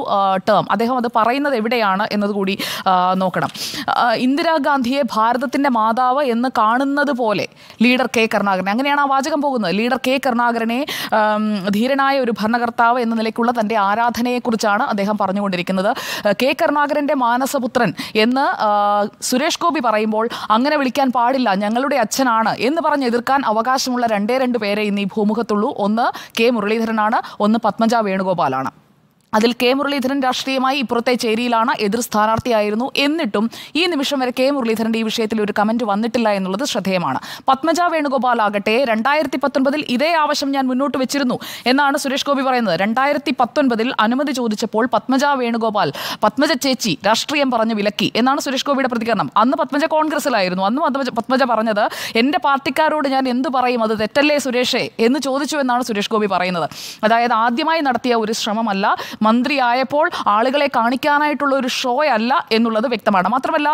ടേം അദ്ദേഹം അത് പറയുന്നത് എവിടെയാണ് എന്നതുകൂടി നോക്കണം. ഇന്ദിരാഗാന്ധിയെ ഭാരതത്തിന്റെ മാതാവ് എന്ന് കാണുന്നത് പോലെ ലീഡർ കെ കരുണാകരൻ. അങ്ങനെയാണ് ആ വാചകം പോകുന്നത്. ലീഡർ കെ കരുണാകരനെ ധീരനായ ഒരു ഭരണകർത്താവ് എന്ന നിലയ്ക്കുള്ള തന്റെ ആരാധനയെക്കുറിച്ചാണ് അദ്ദേഹം പറഞ്ഞുകൊണ്ടിരിക്കുന്നത്. കെ കരുണാകരന്റെ മാനസപുത്രൻ എന്ന് സുരേഷ് ഗോപി പറയുമ്പോൾ അങ്ങനെ വിളിക്കാൻ പാടില്ല ഞങ്ങളുടെ അച്ഛനാണ് എന്ന് പറഞ്ഞ് എതിർക്കാൻ അവകാശമുള്ള രണ്ടേ രണ്ട് പേരെ ഇന്ന് ഈ ഭൂമുഖത്തുള്ളൂ. ഒന്ന് കെ മുരളീധരനാണ് ഒന്ന് പത്മജ വേണുഗോപാലാണ്. അതിൽ കെ മുരളീധരൻ രാഷ്ട്രീയമായി ഇപ്പുറത്തെ ചേരിയിലാണ് എതിർ സ്ഥാനാർത്ഥിയായിരുന്നു. എന്നിട്ടും ഈ നിമിഷം വരെ കെ മുരളീധരന്റെ ഈ വിഷയത്തിൽ ഒരു കമന്റ് വന്നിട്ടില്ല എന്നുള്ളത് ശ്രദ്ധേയമാണ്. പത്മജ വേണുഗോപാൽ ആകട്ടെ രണ്ടായിരത്തി പത്തൊൻപതിൽ ഇതേ ആവശ്യം ഞാൻ മുന്നോട്ട് വെച്ചിരുന്നു എന്നാണ് സുരേഷ് ഗോപി പറയുന്നത്. രണ്ടായിരത്തി പത്തൊൻപതിൽ അനുമതി ചോദിച്ചപ്പോൾ പത്മജ വേണുഗോപാൽ പത്മജ ചേച്ചി രാഷ്ട്രീയം പറഞ്ഞ് വിലക്കി എന്നാണ് സുരേഷ് ഗോപിയുടെ പ്രതികരണം. അന്ന് പത്മജ കോൺഗ്രസിലായിരുന്നു അന്ന് പത്മജ പത്മജ പറഞ്ഞത് എന്റെ പാർട്ടിക്കാരോട് ഞാൻ എന്ത് പറയും? അത് തെറ്റല്ലേ സുരേഷേ? എന്ന് ചോദിച്ചു എന്നാണ് സുരേഷ് ഗോപി പറയുന്നത്. അതായത് ആദ്യമായി നടത്തിയ ഒരു ശ്രമമല്ല മന്ത്രിയായപ്പോൾ ആളുകളെ കാണിക്കാനായിട്ടുള്ള ഒരു ഷോ അല്ല എന്നുള്ളത് വ്യക്തമാണ്. മാത്രമല്ല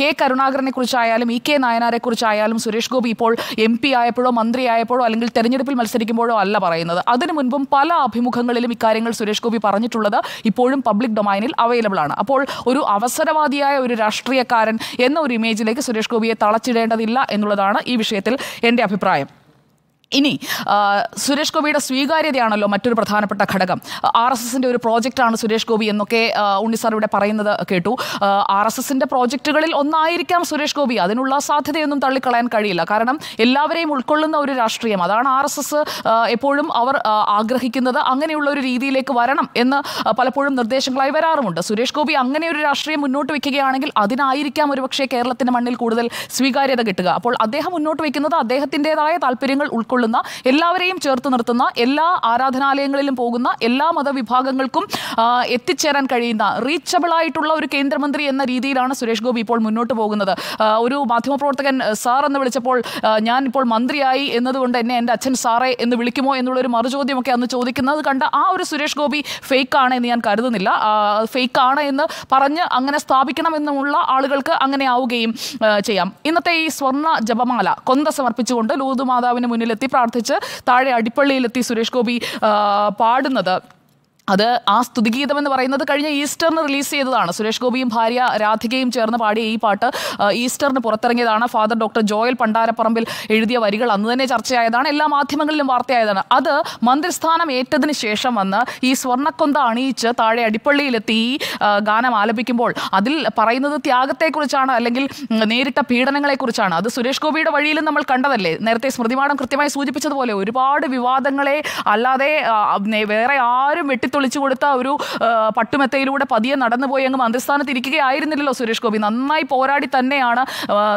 കെ കരുണാകരനെ കുറിച്ചായാലും ഇ കെ നായനാരെ കുറിച്ചായാലും സുരേഷ് ഗോപി ഇപ്പോൾ എം പി ആയപ്പോഴോ മന്ത്രിയായപ്പോഴോ അല്ലെങ്കിൽ തെരഞ്ഞെടുപ്പിൽ മത്സരിക്കുമ്പോഴോ അല്ല പറയുന്നത്. അതിനു മുൻപും പല അഭിമുഖങ്ങളിലും ഇക്കാര്യങ്ങൾ സുരേഷ് ഗോപി പറഞ്ഞിട്ടുള്ളത് ഇപ്പോഴും പബ്ലിക് ഡൊമൈനിൽ അവൈലബിൾ ആണ്. അപ്പോൾ ഒരു അവസരവാദിയായ ഒരു രാഷ്ട്രീയക്കാരൻ എന്ന ഒരു ഇമേജിലേക്ക് സുരേഷ് ഗോപിയെ തളച്ചിടേണ്ടതില്ല എന്നുള്ളതാണ് ഈ വിഷയത്തിൽ എന്റെ അഭിപ്രായം. ഇനി സുരേഷ് ഗോപിയുടെ സ്വീകാര്യതയാണല്ലോ മറ്റൊരു പ്രധാനപ്പെട്ട ഘടകം. ആർ എസ് എസിന്റെ ഒരു പ്രോജക്റ്റാണ് സുരേഷ് ഗോപി എന്നൊക്കെ ഉണ്ണി സാർ ഇവിടെ പറയുന്നത് കേട്ടു. ആർ എസ് എസിന്റെ പ്രോജക്റ്റുകളിൽ ഒന്നായിരിക്കാം സുരേഷ് ഗോപി. അതിനുള്ള സാധ്യതയൊന്നും തള്ളിക്കളയാൻ കഴിയില്ല. കാരണം എല്ലാവരെയും ഉൾക്കൊള്ളുന്ന ഒരു രാഷ്ട്രീയം. അതാണ് ആർ എസ് എസ് എപ്പോഴും അവർ ആഗ്രഹിക്കുന്നത്. അങ്ങനെയുള്ള ഒരു രീതിയിലേക്ക് വരണം എന്ന് പലപ്പോഴും നിർദ്ദേശങ്ങളായി വരാറുമുണ്ട്. സുരേഷ് ഗോപി അങ്ങനെ ഒരു രാഷ്ട്രീയം മുന്നോട്ട് വയ്ക്കുകയാണെങ്കിൽ അതിനായിരിക്കാം ഒരുപക്ഷേ കേരളത്തിന്റെ മണ്ണിൽ കൂടുതൽ സ്വീകാര്യത കിട്ടുക. അപ്പോൾ അദ്ദേഹം മുന്നോട്ട് വയ്ക്കുന്നത് അദ്ദേഹത്തിന്റെതായ താല്പര്യങ്ങൾ ഉൾക്കൊള്ളുന്ന എല്ലാവരെയും ചേർത്ത് നിർത്തുന്ന എല്ലാ ആരാധനാലയങ്ങളിലും പോകുന്ന എല്ലാ മതവിഭാഗങ്ങൾക്കും എത്തിച്ചേരാൻ കഴിയുന്ന റീച്ചബിൾ ആയിട്ടുള്ള ഒരു കേന്ദ്രമന്ത്രി എന്ന രീതിയിലാണ് സുരേഷ് ഗോപി ഇപ്പോൾ മുന്നോട്ട് പോകുന്നത്. ഒരു മാധ്യമപ്രവർത്തകൻ സാർ എന്ന് വിളിച്ചപ്പോൾ ഞാൻ ഇപ്പോൾ മന്ത്രിയായി എന്നതുകൊണ്ട് എന്നെ എന്റെ അച്ഛൻ സാറേ എന്ന് വിളിക്കുമോ എന്നുള്ള ഒരു മറുചോദ്യമൊക്കെ അന്ന് ചോദിക്കുന്നത് കണ്ട ആ ഒരു സുരേഷ് ഗോപി ഫേക്ക് ആണ് എന്ന് ഞാൻ കരുതുന്നില്ല. ഫേക്ക് ആണ് എന്ന് പറഞ്ഞ് അങ്ങനെ സ്ഥാപിക്കണമെന്നുള്ള ആളുകൾക്ക് അങ്ങനെ ആവുകയും ചെയ്യാം. ഇന്നത്തെ ഈ സ്വർണ ജപമാല കൊന്ത സമർപ്പിച്ചുകൊണ്ട് ലൂതുമാതാവിന് മുന്നിലെത്തി പ്രാർത്ഥിച്ച് താഴെ അടിപ്പള്ളിയിലെത്തി സുരേഷ് ഗോപി പാടുന്നത്. അത് ആ സ്തുതിഗീതം എന്ന് പറയുന്നത് കഴിഞ്ഞ ഈസ്റ്ററിന് റിലീസ് ചെയ്തതാണ്. സുരേഷ് ഗോപിയും ഭാര്യ രാധികയും ചേർന്ന് പാടിയ ഈ പാട്ട് ഈസ്റ്ററിന് പുറത്തിറങ്ങിയതാണ്. ഫാദർ ഡോക്ടർ ജോയൽ പണ്ടാരപ്പറമ്പിൽ എഴുതിയ വരികൾ അന്ന് തന്നെ ചർച്ചയായതാണ്. എല്ലാ മാധ്യമങ്ങളിലും വാർത്തയായതാണ്. അത് മന്ത്രിസ്ഥാനം ഏറ്റതിന് ശേഷം വന്ന് ഈ സ്വർണക്കൊന്ത അണിയിച്ച് താഴെ അടിപ്പള്ളിയിലെത്തി ഈ ഗാനം ആലപിക്കുമ്പോൾ അതിൽ പറയുന്നത് ത്യാഗത്തെക്കുറിച്ചാണ് അല്ലെങ്കിൽ നേരിട്ട പീഡനങ്ങളെക്കുറിച്ചാണ്. അത് സുരേഷ് ഗോപിയുടെ വഴിയിലും നമ്മൾ കണ്ടതല്ലേ? നേരത്തെ സ്മൃതിമാടം കൃത്യമായി സൂചിപ്പിച്ചതുപോലെ ഒരുപാട് വിവാദങ്ങളെ അല്ലാതെ വേറെ ആരും വെട്ടിത്തൊളിച്ചു കൊടുത്ത ഒരു പട്ടുമെത്തയിലൂടെ പതിയെ നടന്നുപോയി അങ്ങ് മന്ത്രിസ്ഥാനത്ത് ഇരിക്കുകയായിരുന്നില്ലല്ലോ സുരേഷ് ഗോപി. നന്നായി പോരാടി തന്നെയാണ്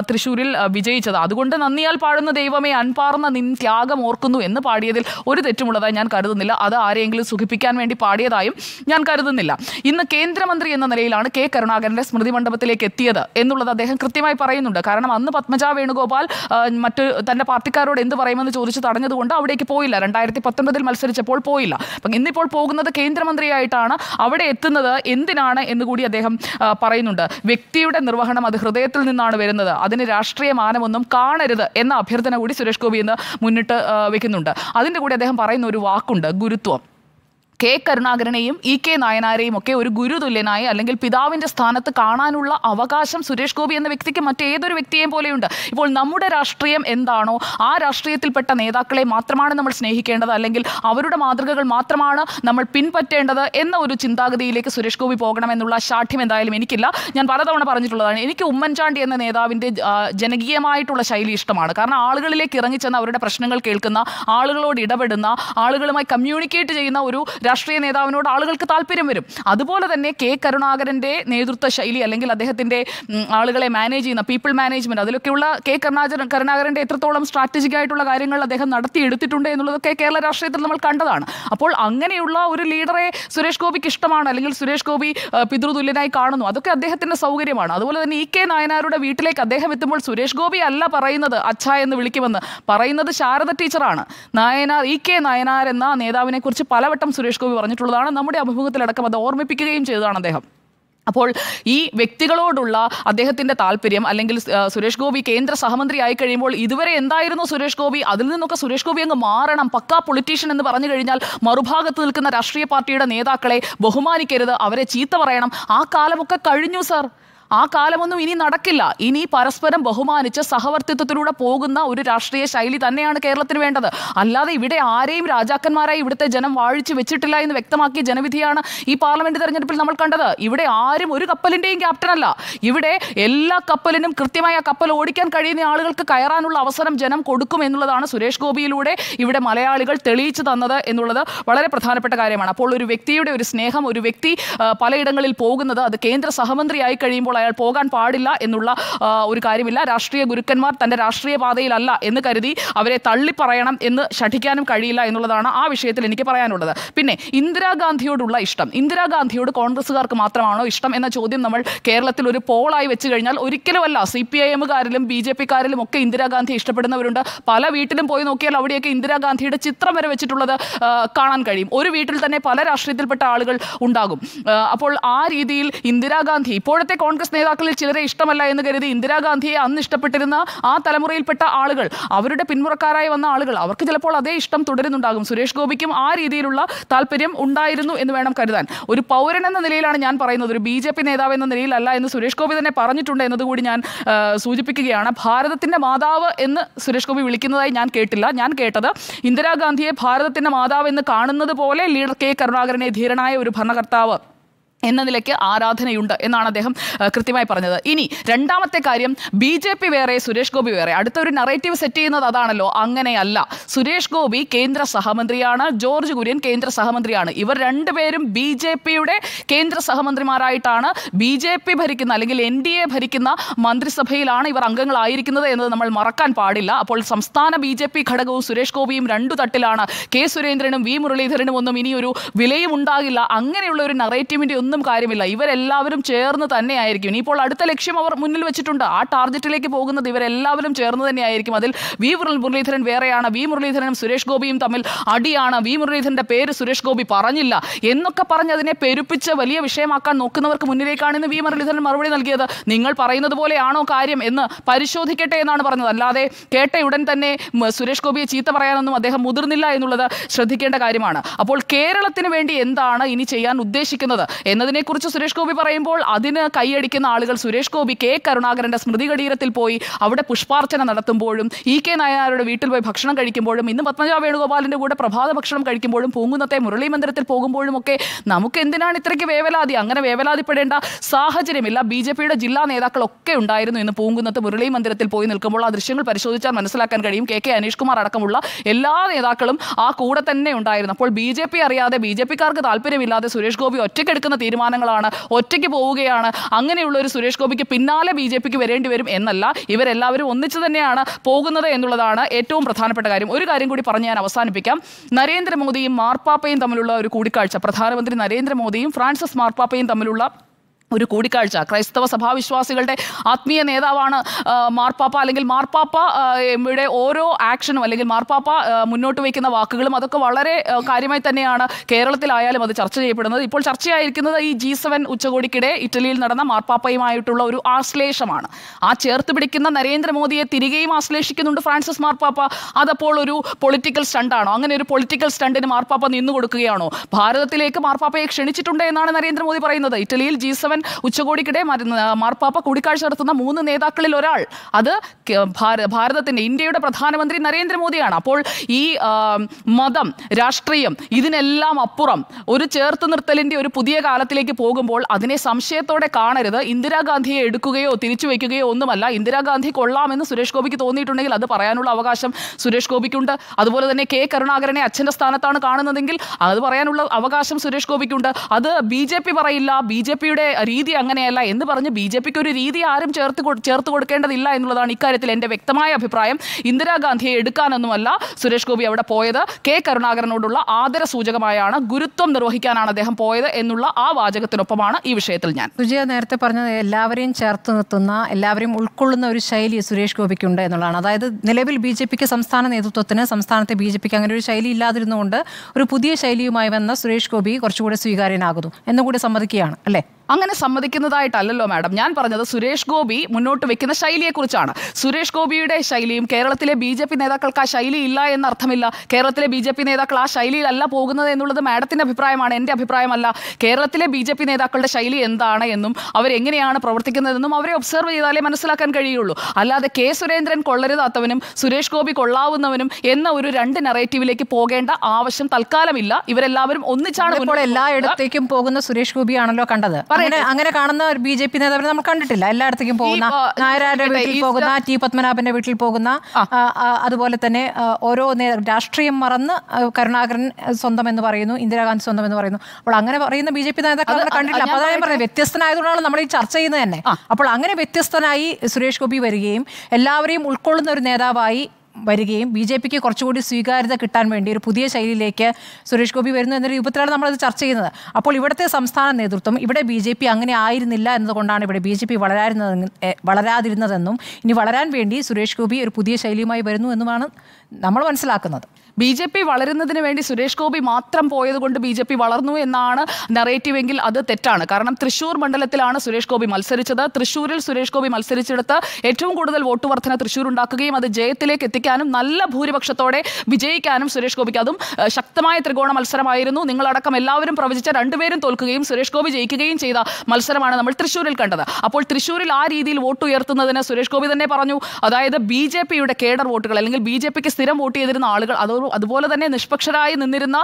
തൃശ്ശൂരിൽ വിജയിച്ചത്. അതുകൊണ്ട് നന്ദിയാൽ പാടുന്ന ദൈവമേ അൻപാർന്ന നിൻ ത്യാഗം ഓർക്കുന്നു എന്ന് പാടിയതിൽ ഒരു തെറ്റുമുള്ളതായി ഞാൻ കരുതുന്നില്ല. അത് ആരെയെങ്കിലും സുഖിപ്പിക്കാൻ വേണ്ടി പാടിയതായും ഞാൻ കരുതുന്നില്ല. ഇന്ന് കേന്ദ്രമന്ത്രി എന്ന നിലയിലാണ് കെ കരുണാകരന്റെ സ്മൃതി മണ്ഡപത്തിലേക്ക് എത്തിയത് എന്നുള്ളത് അദ്ദേഹം കൃത്യമായി പറയുന്നുണ്ട്. കാരണം അന്ന് പത്മജ വേണുഗോപാൽ മറ്റ് തന്റെ പാർട്ടിക്കാരോട് എന്ത് പറയുമെന്ന് ചോദിച്ച് തടഞ്ഞതുകൊണ്ട് അവിടേക്ക് പോയില്ല. രണ്ടായിരത്തി പത്തൊൻപതിൽ മത്സരിച്ചപ്പോൾ പോയില്ല. അപ്പം ഇന്നിപ്പോൾ പോകുന്നത് കേന്ദ്രമന്ത്രിയായിട്ടാണ് അവിടെ എത്തുന്നത്. എന്തിനാണ് എന്ന് കൂടി അദ്ദേഹം പറയുന്നുണ്ട്. വ്യക്തിയുടെ നിർവഹണം അത് ഹൃദയത്തിൽ നിന്നാണ് വരുന്നത്. അതിന് രാഷ്ട്രീയ മാനമൊന്നും കാണരുത് എന്ന അഭ്യർത്ഥന കൂടി സുരേഷ് ഗോപി ഇന്ന് മുന്നിട്ട് വെക്കുന്നുണ്ട്. അതിന്റെ കൂടി അദ്ദേഹം പറയുന്ന ഒരു വാക്കുണ്ട് ഗുരുത്വം. കെ. കരുണാകരനെയും ഇ. കെ. നായനാരെയും ഒക്കെ ഒരു ഗുരുതുല്യനായി അല്ലെങ്കിൽ പിതാവിന്റെ സ്ഥാനത്ത് കാണാനുള്ള അവകാശം സുരേഷ് ഗോപി എന്ന വ്യക്തിക്ക് മറ്റേതൊരു വ്യക്തിയെയും പോലെയുണ്ട്. ഇപ്പോൾ നമ്മുടെ രാഷ്ട്രീയം എന്താണോ ആ രാഷ്ട്രീയത്തിൽപ്പെട്ട നേതാക്കളെ മാത്രമാണ് നമ്മൾ സ്നേഹിക്കേണ്ടത് അല്ലെങ്കിൽ അവരുടെ മാതൃകകൾ മാത്രമാണ് നമ്മൾ പിൻപറ്റേണ്ടത് എന്ന ഒരു ചിന്താഗതിയിലേക്ക് സുരേഷ് ഗോപി പോകണമെന്നുള്ള ശാഠ്യം എന്തായാലും എനിക്കില്ല. ഞാൻ പലതവണ പറഞ്ഞിട്ടുള്ളതാണ്. എനിക്ക് ഉമ്മൻചാണ്ടി എന്ന നേതാവിന്റെ ജനകീയമായിട്ടുള്ള ശൈലി ഇഷ്ടമാണ്. കാരണം ആളുകളിലേക്ക് ഇറങ്ങിച്ചെന്ന് അവരുടെ പ്രശ്നങ്ങൾ കേൾക്കുന്ന ആളുകളോട് ഇടപെടുന്ന ആളുകളുമായി കമ്മ്യൂണിക്കേറ്റ് ചെയ്യുന്ന ഒരു രാഷ്ട്രീയ നേതാവിനോട് ആളുകൾക്ക് താല്പര്യം വരും. അതുപോലെ തന്നെ കെ കരുണാകരന്റെ നേതൃത്വ ശൈലി അല്ലെങ്കിൽ അദ്ദേഹത്തിന്റെ ആളുകളെ മാനേജ് ചെയ്യുന്ന പീപ്പിൾ മാനേജ്മെന്റ് അതിലൊക്കെയുള്ള കെ കരുണാകരൻ കരുണാകരന്റെ എത്രത്തോളം സ്ട്രാറ്റജിക് ആയിട്ടുള്ള കാര്യങ്ങൾ അദ്ദേഹം നടത്തിയെടുത്തിട്ടുണ്ട് എന്നുള്ളതൊക്കെ കേരള രാഷ്ട്രീയത്തിൽ നമ്മൾ കണ്ടതാണ്. അപ്പോൾ അങ്ങനെയുള്ള ഒരു ലീഡറെ സുരേഷ് ഗോപിക്ക് ഇഷ്ടമാണ് അല്ലെങ്കിൽ സുരേഷ് ഗോപി പിതൃതുല്യനായി കാണുന്നു. അതൊക്കെ അദ്ദേഹത്തിന്റെ സൗകര്യമാണ്. അതുപോലെ തന്നെ ഇ കെ നായനാരുടെ വീട്ടിലേക്ക് അദ്ദേഹം എത്തുമ്പോൾ സുരേഷ് ഗോപി അല്ല പറയുന്നത് അച്ഛ എന്ന് വിളിക്കുമെന്ന്. പറയുന്നത് ശാരദ ടീച്ചറാണ്. നായനാർ ഇ കെ നായനാർ എന്ന നേതാവിനെക്കുറിച്ച് പലവട്ടം സുരേഷ് ഗോപി പറഞ്ഞിട്ടുള്ളതാണ്. നമ്മുടെ അഭിമുഖത്തിലടക്കം അത് ഓർമ്മിപ്പിക്കുകയും ചെയ്തതാണ് അദ്ദേഹം. അപ്പോൾ ഈ വ്യക്തികളോടുള്ള അദ്ദേഹത്തിന്റെ താല്പര്യം അല്ലെങ്കിൽ സുരേഷ് ഗോപി കേന്ദ്ര സഹമന്ത്രി ആയി കഴിയുമ്പോൾ ഇതുവരെ എന്തായിരുന്നു സുരേഷ് ഗോപി? അതിൽ നിന്നൊക്കെ സുരേഷ് ഗോപി അങ്ങ് മാറണം. പക്കാ പൊളിറ്റീഷ്യൻ എന്ന് പറഞ്ഞു കഴിഞ്ഞാൽ മറുഭാഗത്ത് നിൽക്കുന്ന രാഷ്ട്രീയ പാർട്ടിയുടെ നേതാക്കളെ ബഹുമാനിക്കരുത്. അവരെ ചീത്ത പറയണം. ആ കാലമൊക്കെ കഴിഞ്ഞു സാർ ആ കാലമൊന്നും ഇനി നടക്കില്ല. ഇനി പരസ്പരം ബഹുമാനിച്ച് സഹവർത്തിത്വത്തിലൂടെ പോകുന്ന ഒരു രാഷ്ട്രീയ ശൈലി തന്നെയാണ് കേരളത്തിന് വേണ്ടത്. അല്ലാതെ ഇവിടെ ആരെയും രാജാക്കന്മാരായി ഇവിടുത്തെ ജനം വാഴിച്ചു വെച്ചിട്ടില്ല എന്ന് വ്യക്തമാക്കിയ ജനവിധിയാണ് ഈ പാർലമെന്റ് തെരഞ്ഞെടുപ്പിൽ നമ്മൾ കണ്ടത്. ഇവിടെ ആരും ഒരു കപ്പലിന്റെയും ക്യാപ്റ്റൻ അല്ല. ഇവിടെ എല്ലാ കപ്പലിനും കൃത്യമായി ആ കപ്പൽ ഓടിക്കാൻ കഴിയുന്ന ആളുകൾക്ക് കയറാനുള്ള അവസരം ജനം കൊടുക്കും എന്നുള്ളതാണ് സുരേഷ് ഗോപിയിലൂടെ ഇവിടെ മലയാളികൾ തെളിയിച്ചു തന്നത് എന്നുള്ളത് വളരെ പ്രധാനപ്പെട്ട കാര്യമാണ്. അപ്പോൾ ഒരു വ്യക്തിയുടെ ഒരു സ്നേഹം ഒരു വ്യക്തി പലയിടങ്ങളിൽ പോകുന്നത് അത് കേന്ദ്ര സഹമന്ത്രിയായി കഴിയുമ്പോൾ അയാൾ പോകാൻ പാടില്ല എന്നുള്ള ഒരു കാര്യമില്ല. രാഷ്ട്രീയ ഗുരുക്കന്മാർ തന്റെ രാഷ്ട്രീയ പാതയിലല്ല എന്ന് കരുതി അവരെ തള്ളിപ്പറയണം എന്ന് ശഠിക്കാനും കഴിയില്ല എന്നുള്ളതാണ് ആ വിഷയത്തിൽ എനിക്ക് പറയാനുള്ളത്. പിന്നെ ഇന്ദിരാഗാന്ധിയോടുള്ള ഇഷ്ടം. ഇന്ദിരാഗാന്ധിയോട് കോൺഗ്രസ്സുകാർക്ക് മാത്രമാണോ ഇഷ്ടം എന്ന ചോദ്യം നമ്മൾ കേരളത്തിൽ ഒരു പോളായി വെച്ച് കഴിഞ്ഞാൽ ഒരിക്കലുമല്ല. സി പി ഐ എമ്മുകാരിലും ബി ജെ പിക്കാരിലും ഒക്കെ ഇന്ദിരാഗാന്ധി ഇഷ്ടപ്പെടുന്നവരുണ്ട്. പല വീട്ടിലും പോയി നോക്കിയാൽ അവിടെയൊക്കെ ഇന്ദിരാഗാന്ധിയുടെ ചിത്രം വരെ വെച്ചിട്ടുള്ളത് കാണാൻ കഴിയും. ഒരു വീട്ടിൽ തന്നെ പല രാഷ്ട്രീയത്തിൽപ്പെട്ട ആളുകൾ ഉണ്ടാകും. അപ്പോൾ ആ രീതിയിൽ ഇന്ദിരാഗാന്ധി ഇപ്പോഴത്തെ കോൺഗ്രസ് നേതാക്കളിൽ ചിലരെ ഇഷ്ടമല്ല എന്ന് കരുതി ഇന്ദിരാഗാന്ധിയെ അന്ന് ഇഷ്ടപ്പെട്ടിരുന്ന ആ തലമുറയിൽപ്പെട്ട ആളുകൾ അവരുടെ പിന്മുറക്കാരായി വന്ന ആളുകൾ അവർക്ക് ചിലപ്പോൾ അതേ ഇഷ്ടം തുടരുന്നുണ്ടാകും. സുരേഷ് ഗോപിക്കും ആ രീതിയിലുള്ള താല്പര്യം ഉണ്ടായിരുന്നു എന്ന് വേണം കരുതാൻ. ഒരു പൗരൻ എന്ന നിലയിലാണ് ഞാൻ പറയുന്നത്. ഒരു ബി ജെ പി നേതാവ് എന്ന നിലയിലല്ല എന്ന് സുരേഷ് ഗോപി തന്നെ പറഞ്ഞിട്ടുണ്ട് എന്നതുകൂടി ഞാൻ സൂചിപ്പിക്കുകയാണ്. ഭാരതത്തിന്റെ മാതാവ് എന്ന് സുരേഷ് ഗോപി വിളിക്കുന്നതായി ഞാൻ കേട്ടില്ല. ഞാൻ കേട്ടത് ഇന്ദിരാഗാന്ധിയെ ഭാരതത്തിന്റെ മാതാവ് എന്ന് കാണുന്നത് പോലെ ലീഡർ കെ കരുണാകരനെ ധീരനായ ഒരു ഭരണകർത്താവ് എന്ന നിലയ്ക്ക് ആരാധനയുണ്ട് എന്നാണ് അദ്ദേഹം കൃത്യമായി പറഞ്ഞത്. ഇനി രണ്ടാമത്തെ കാര്യം ബി ജെ പി വേറെ സുരേഷ് ഗോപി വേറെ. അടുത്ത ഒരു നറേറ്റീവ് സെറ്റ് ചെയ്യുന്നത് അതാണല്ലോ. അങ്ങനെയല്ല. സുരേഷ് ഗോപി കേന്ദ്ര സഹമന്ത്രിയാണ് ജോർജ് കുര്യൻ കേന്ദ്ര സഹമന്ത്രിയാണ്. ഇവർ രണ്ടുപേരും ബി ജെ പിയുടെ കേന്ദ്ര സഹമന്ത്രിമാരായിട്ടാണ് ബി ജെ പി ഭരിക്കുന്ന അല്ലെങ്കിൽ എൻ ഡി എ ഭരിക്കുന്ന മന്ത്രിസഭയിലാണ് ഇവർ അംഗങ്ങളായിരിക്കുന്നത് എന്നത് നമ്മൾ മറക്കാൻ പാടില്ല. അപ്പോൾ സംസ്ഥാന ബി ജെ പി ഘടകവും സുരേഷ് ഗോപിയും രണ്ടു തട്ടിലാണ്. കെ സുരേന്ദ്രനും വി മുരളീധരനും ഒന്നും ഇനിയൊരു വിലയും ഉണ്ടാകില്ല. അങ്ങനെയുള്ള ഒരു നറേറ്റീവിന്റെ ഒന്നും കാര്യമില്ല. ഇവരെല്ലാവരും ചേർന്ന് തന്നെയായിരിക്കും. ഇനിയിപ്പോൾ അടുത്ത ലക്ഷ്യം അവർ മുന്നിൽ വെച്ചിട്ടുണ്ട്. ആ ടാർഗറ്റിലേക്ക് പോകുന്നത് ഇവരെല്ലാവരും ചേർന്ന് തന്നെയായിരിക്കും. അതിൽ വി മുരളി- മുരളീധരൻ വേറെയാണ്. വി മുരളീധരനും സുരേഷ് ഗോപിയും തമ്മിൽ അടിയാണ്. വി മുരളീധരന്റെ പേര് സുരേഷ് ഗോപി പറഞ്ഞില്ല. എന്നൊക്കെ പറഞ്ഞ് അതിനെ പെരുപ്പിച്ച് വലിയ വിഷയമാക്കാൻ നോക്കുന്നവർക്ക് മുന്നിലേക്കാണ് ഇന്ന് വി മുരളീധരൻ മറുപടി നൽകിയത്. നിങ്ങൾ പറയുന്നത് പോലെയാണോ കാര്യം എന്ന് പരിശോധിക്കട്ടെ എന്നാണ് പറഞ്ഞത്. അല്ലാതെ കേട്ട ഉടൻ തന്നെ സുരേഷ് ഗോപിയെ ചീത്ത പറയാനൊന്നും അദ്ദേഹം മുതിർന്നില്ല എന്നുള്ളത് ശ്രദ്ധിക്കേണ്ട കാര്യമാണ്. അപ്പോൾ കേരളത്തിന് വേണ്ടി എന്താണ് ഇനി ചെയ്യാൻ ഉദ്ദേശിക്കുന്നത്? എന്നതിനെക്കുറിച്ച് സുരേഷ് ഗോപി പറയുമ്പോൾ അതിന് കൈയടിക്കുന്ന ആളുകൾ സുരേഷ് ഗോപി കെ കരുണാകരന്റെ സ്മൃതി കടീരത്തിൽ പോയി അവിടെ പുഷ്പാർച്ചന നടത്തുമ്പോഴും ഇ കെ നായനാരുടെ വീട്ടിൽ പോയി ഭക്ഷണം കഴിക്കുമ്പോഴും ഇന്ന് പത്മജ വേണുഗോപാലിന്റെ കൂടെ പ്രഭാത ഭക്ഷണം കഴിക്കുമ്പോഴും പൂങ്കുന്നത്തെ മുരളി മന്ദിരത്തിൽ പോകുമ്പോഴും ഒക്കെ നമുക്ക് എന്തിനാണ് ഇത്രയ്ക്ക് വേവലാതി? അങ്ങനെ വേവലാതിപ്പെടേണ്ട സാഹചര്യമില്ല. ബി ജെ പിയുടെ ജില്ലാ നേതാക്കളൊക്കെ ഉണ്ടായിരുന്നു ഇന്ന് പൂങ്കുന്നത്ത് മുരളി മന്ദിരത്തിൽ പോയി നിൽക്കുമ്പോൾ. ആ ദൃശ്യങ്ങൾ പരിശോധിച്ചാൽ മനസ്സിലാക്കാൻ കഴിയും. കെ കെ അനീഷ് കുമാർ അടക്കമുള്ള എല്ലാ നേതാക്കളും ആ കൂടെ തന്നെ ഉണ്ടായിരുന്നു. അപ്പോൾ ബി ജെ പി അറിയാതെ ബി ജെ പിക്കാർക്ക് താല്പര്യമില്ലാതെ സുരേഷ് ഗോപി ഒറ്റയ്ക്കെടുക്കുന്ന തീരുമാനങ്ങളാണ്. ഒറ്റയ്ക്ക് പോവുകയാണ്. അങ്ങനെയുള്ള ഒരു സുരേഷ് ഗോപിക്ക് പിന്നാലെ ബി ജെ പിക്ക് വരേണ്ടി വരും എന്നല്ല ഇവരെല്ലാവരും ഒന്നിച്ചു തന്നെയാണ് പോകുന്നത് എന്നുള്ളതാണ് ഏറ്റവും പ്രധാനപ്പെട്ട കാര്യം. ഒരു കാര്യം കൂടി പറഞ്ഞ് ഞാൻ അവസാനിപ്പിക്കാം. നരേന്ദ്രമോദിയും മാർപ്പാപ്പയും തമ്മിലുള്ള ഒരു കൂടിക്കാഴ്ച. പ്രധാനമന്ത്രി നരേന്ദ്രമോദിയും ഫ്രാൻസിസ് മാർപ്പാപ്പയും തമ്മിലുള്ള ഒരു കൂടിക്കാഴ്ച. ക്രൈസ്തവ സഭാവിശ്വാസികളുടെ ആത്മീയ നേതാവാണ് മാർപ്പാപ്പ അല്ലെങ്കിൽ മാർപ്പാപ്പ ആ, ഓരോ ആക്ഷനും അല്ലെങ്കിൽ മാർപ്പാപ്പ മുന്നോട്ട് വയ്ക്കുന്ന വാക്കുകളും അതൊക്കെ വളരെ കാര്യമായി തന്നെയാണ് കേരളത്തിലായാലും അത് ചർച്ച ചെയ്യപ്പെടുന്നത്. ഇപ്പോൾ ചർച്ചയായിരിക്കുന്നത് ഈ ജി സെവൻ ഉച്ചകോടിക്കിടെ ഇറ്റലിയിൽ നടന്ന മാർപ്പാപ്പയുമായിട്ടുള്ള ഒരു ആശ്ലേഷമാണ്. ആ ചേർത്ത് പിടിക്കുന്ന നരേന്ദ്രമോദിയെ തിരികെയും ആശ്ലേഷിക്കുന്നുണ്ട് ഫ്രാൻസിസ് മാർപ്പാപ്പ. അതപ്പോൾ ഒരു പൊളിറ്റിക്കൽ സ്റ്റണ്ടാണോ? അങ്ങനെ ഒരു പൊളിറ്റിക്കൽ സ്റ്റണ്ടിന് മാർപ്പാപ്പ നിന്നു കൊടുക്കുകയാണോ ഭാരതത്തിലേക്ക് മാർപ്പാപ്പയെ ക്ഷണിച്ചിട്ടുണ്ട് എന്നാണ് നരേന്ദ്രമോദി പറയുന്നത്. ഇറ്റലിയിൽ ജി സെവൻ ഉച്ചകോടിക്കിടെ മാർപ്പാപ്പ കൂടിക്കാഴ്ച നടത്തുന്ന മൂന്ന് നേതാക്കളിൽ ഒരാൾ. അത് ഭാരതത്തിന്റെ ഇന്ത്യയുടെ പ്രധാനമന്ത്രി നരേന്ദ്രമോദിയാണ്. അപ്പോൾ ഈ മതം രാഷ്ട്രീയം ഇതിനെല്ലാം അപ്പുറം. ഒരു ചേർത്ത് നിർത്തലിന്റെ ഒരു പുതിയ കാലത്തിലേക്ക് പോകുമ്പോൾ അതിനെ സംശയത്തോടെ കാണരുത്. ഇന്ദിരാഗാന്ധിയെ എടുക്കുകയോ തിരിച്ചു വയ്ക്കുകയോ ഒന്നുമല്ല. ഇന്ദിരാഗാന്ധി കൊള്ളാമെന്ന് സുരേഷ് ഗോപിക്ക് തോന്നിയിട്ടുണ്ടെങ്കിൽ അത് പറയാനുള്ള അവകാശം സുരേഷ് ഗോപിക്കുണ്ട്. അതുപോലെ തന്നെ കെ കരുണാകരനെ അച്ഛന്റെ സ്ഥാനത്താണ് കാണുന്നതെങ്കിൽ അത് പറയാനുള്ള അവകാശം സുരേഷ് ഗോപിക്കുണ്ട്. അത് ബി പറയില്ല. ബി ജെ പിയുടെ രീതി അങ്ങനെയല്ല എന്ന് പറഞ്ഞ് ബി ജെ പിക്ക് ഒരു രീതി ആരും ചേർത്ത് ചേർത്ത് കൊടുക്കേണ്ടതില്ല എന്നുള്ളതാണ് ഇക്കാര്യത്തിൽ എന്റെ വ്യക്തമായ അഭിപ്രായം. ഇന്ദിരാഗാന്ധിയെ എടുക്കാനൊന്നുമല്ല സുരേഷ് ഗോപി അവിടെ പോയത്. കെ കരുണാകരനോടുള്ള ആദര സൂചകമായാണ് ഗുരുത്വം നിർവഹിക്കാനാണ് അദ്ദേഹം പോയത് എന്നുള്ള ആ വാചകത്തിനൊപ്പമാണ് ഈ വിഷയത്തിൽ ഞാൻ. സുജയ നേരത്തെ പറഞ്ഞത് എല്ലാവരെയും ചേർത്ത് നിർത്തുന്ന എല്ലാവരെയും ഉൾക്കൊള്ളുന്ന ഒരു ശൈലി സുരേഷ് ഗോപിക്കുണ്ട് എന്നുള്ളതാണ്. അതായത് നിലവിൽ ബി ജെ പിക്ക് സംസ്ഥാന നേതൃത്വത്തിന് സംസ്ഥാനത്തെ ബി ജെ പിക്ക് അങ്ങനെ ഒരു ശൈലി ഇല്ലാതിരുന്നുകൊണ്ട് ഒരു പുതിയ ശൈലിയുമായി വന്ന സുരേഷ് ഗോപി കുറച്ചുകൂടെ സ്വീകാര്യനാകുന്നു എന്നുകൂടി സമ്മതിക്കുകയാണ് അല്ലേ? അങ്ങനെ സമ്മതിക്കുന്നതായിട്ടല്ലല്ലോ മാഡം. ഞാൻ പറഞ്ഞത് സുരേഷ് ഗോപി മുന്നോട്ട് വെക്കുന്ന ശൈലിയെക്കുറിച്ചാണ്. സുരേഷ് ഗോപിയുടെ ശൈലിയും കേരളത്തിലെ ബി ജെ പി നേതാക്കൾക്ക് ആ ശൈലി ഇല്ല എന്ന അർത്ഥമില്ല കേരളത്തിലെ ബി ജെ പി നേതാക്കൾ ആ ശൈലിയിലല്ല പോകുന്നത് എന്നുള്ളത് മാഡത്തിന്റെ അഭിപ്രായമാണ് എന്റെ അഭിപ്രായമല്ല. കേരളത്തിലെ ബി ജെ പി നേതാക്കളുടെ ശൈലി എന്താണ് എന്നും അവരെങ്ങനെയാണ് പ്രവർത്തിക്കുന്നതെന്നും അവരെ ഒബ്സർവ് ചെയ്താലേ മനസ്സിലാക്കാൻ കഴിയുള്ളൂ. അല്ലാതെ കെ സുരേന്ദ്രൻ കൊള്ളരുതാത്തവനും സുരേഷ് ഗോപി കൊള്ളാവുന്നവനും എന്ന ഒരു രണ്ട് നെറേറ്റീവിലേക്ക് പോകേണ്ട ആവശ്യം തൽക്കാലമില്ല. ഇവരെല്ലാവരും ഒന്നിച്ചാണ് ഇപ്പോൾ. എല്ലായിടത്തേക്കും പോകുന്ന സുരേഷ് ഗോപിയാണല്ലോ കണ്ടത്. അങ്ങനെ അങ്ങനെ കാണുന്ന ഒരു ബി ജെ പി നേതാവിനെ നമ്മൾ കണ്ടിട്ടില്ല. എല്ലായിടത്തേക്കും പോകുന്ന നായരാരുടെ വീട്ടിൽ പോകുന്ന ടി പത്മനാഭന്റെ വീട്ടിൽ പോകുന്ന അതുപോലെ തന്നെ ഓരോ രാഷ്ട്രീയം മറന്ന് കരുണാകരൻ സ്വന്തം എന്ന് പറയുന്നു ഇന്ദിരാഗാന്ധി സ്വന്തം എന്ന് പറയുന്നു. അപ്പോൾ അങ്ങനെ പറയുന്ന ബി ജെ പി നേതാക്കൾ കണ്ടിട്ടില്ല. അപ്പോൾ അതാണ് ഞാൻ പറഞ്ഞത് വ്യത്യസ്തനായതുകൊണ്ടാണ് നമ്മൾ ഈ ചർച്ച ചെയ്യുന്നത് തന്നെ. അപ്പോൾ അങ്ങനെ വ്യത്യസ്തനായി സുരേഷ് ഗോപി വരികയും എല്ലാവരെയും ഉൾക്കൊള്ളുന്ന ഒരു നേതാവായി വരികയും ബി ജെ പിക്ക് കുറച്ചുകൂടി സ്വീകാര്യത കിട്ടാൻ വേണ്ടി ഒരു പുതിയ ശൈലിയിലേക്ക് സുരേഷ് ഗോപി വരുന്നു എന്ന രൂപത്തിലാണ് നമ്മളത് ചർച്ച ചെയ്യുന്നത്. അപ്പോൾ ഇവിടുത്തെ സംസ്ഥാന നേതൃത്വം ഇവിടെ ബി ജെ പി അങ്ങനെ ആയിരുന്നില്ല എന്നതുകൊണ്ടാണ് ഇവിടെ ബി ജെ പി വളരാതിരുന്നത് വളരാതിരുന്നതെന്നും ഇനി വളരാൻ വേണ്ടി സുരേഷ് ഗോപി ഒരു പുതിയ ശൈലിയുമായി വരുന്നു എന്നുമാണ് നമ്മൾ മനസ്സിലാക്കുന്നത്. ബി ജെ പി വളരുന്നതിന് വേണ്ടി സുരേഷ് ഗോപി മാത്രം പോയത് കൊണ്ട് ബി ജെ പി വളർന്നു എന്നാണ് നറേറ്റീവ് എങ്കിൽ അത് തെറ്റാണ്. കാരണം തൃശൂർ മണ്ഡലത്തിലാണ് സുരേഷ് ഗോപി മത്സരിച്ചത്. തൃശൂരിൽ സുരേഷ് ഗോപി മത്സരിച്ചെടുത്ത് ഏറ്റവും കൂടുതൽ വോട്ട് വർധന തൃശൂർ ഉണ്ടാക്കുകയും അത് ജയത്തിലേക്ക് എത്തിക്കാനും നല്ല ഭൂരിപക്ഷത്തോടെ വിജയിക്കാനും സുരേഷ് ഗോപിക്ക് അതും ശക്തമായ ത്രികോണ മത്സരമായിരുന്നു. നിങ്ങളടക്കം എല്ലാവരും പ്രവചിച്ച രണ്ടുപേരും തോൽക്കുകയും സുരേഷ് ഗോപി ജയിക്കുകയും ചെയ്ത മത്സരമാണ് നമ്മൾ തൃശ്ശൂരിൽ കണ്ടത്. അപ്പോൾ തൃശ്ശൂരിൽ ആ രീതിയിൽ വോട്ട് ഉയർത്തുന്നതിന് സുരേഷ് ഗോപി തന്നെ പറഞ്ഞു. അതായത് ബി ജെ പിയുടെ കേഡർ വോട്ടുകൾ അല്ലെങ്കിൽ ബി ജെ പിക്ക് സ്ഥിരം വോട്ട് ചെയ്തിരുന്ന ആളുകൾ അത് അതുപോലെ തന്നെ നിഷ്പക്ഷരായി നിന്നിരുന്ന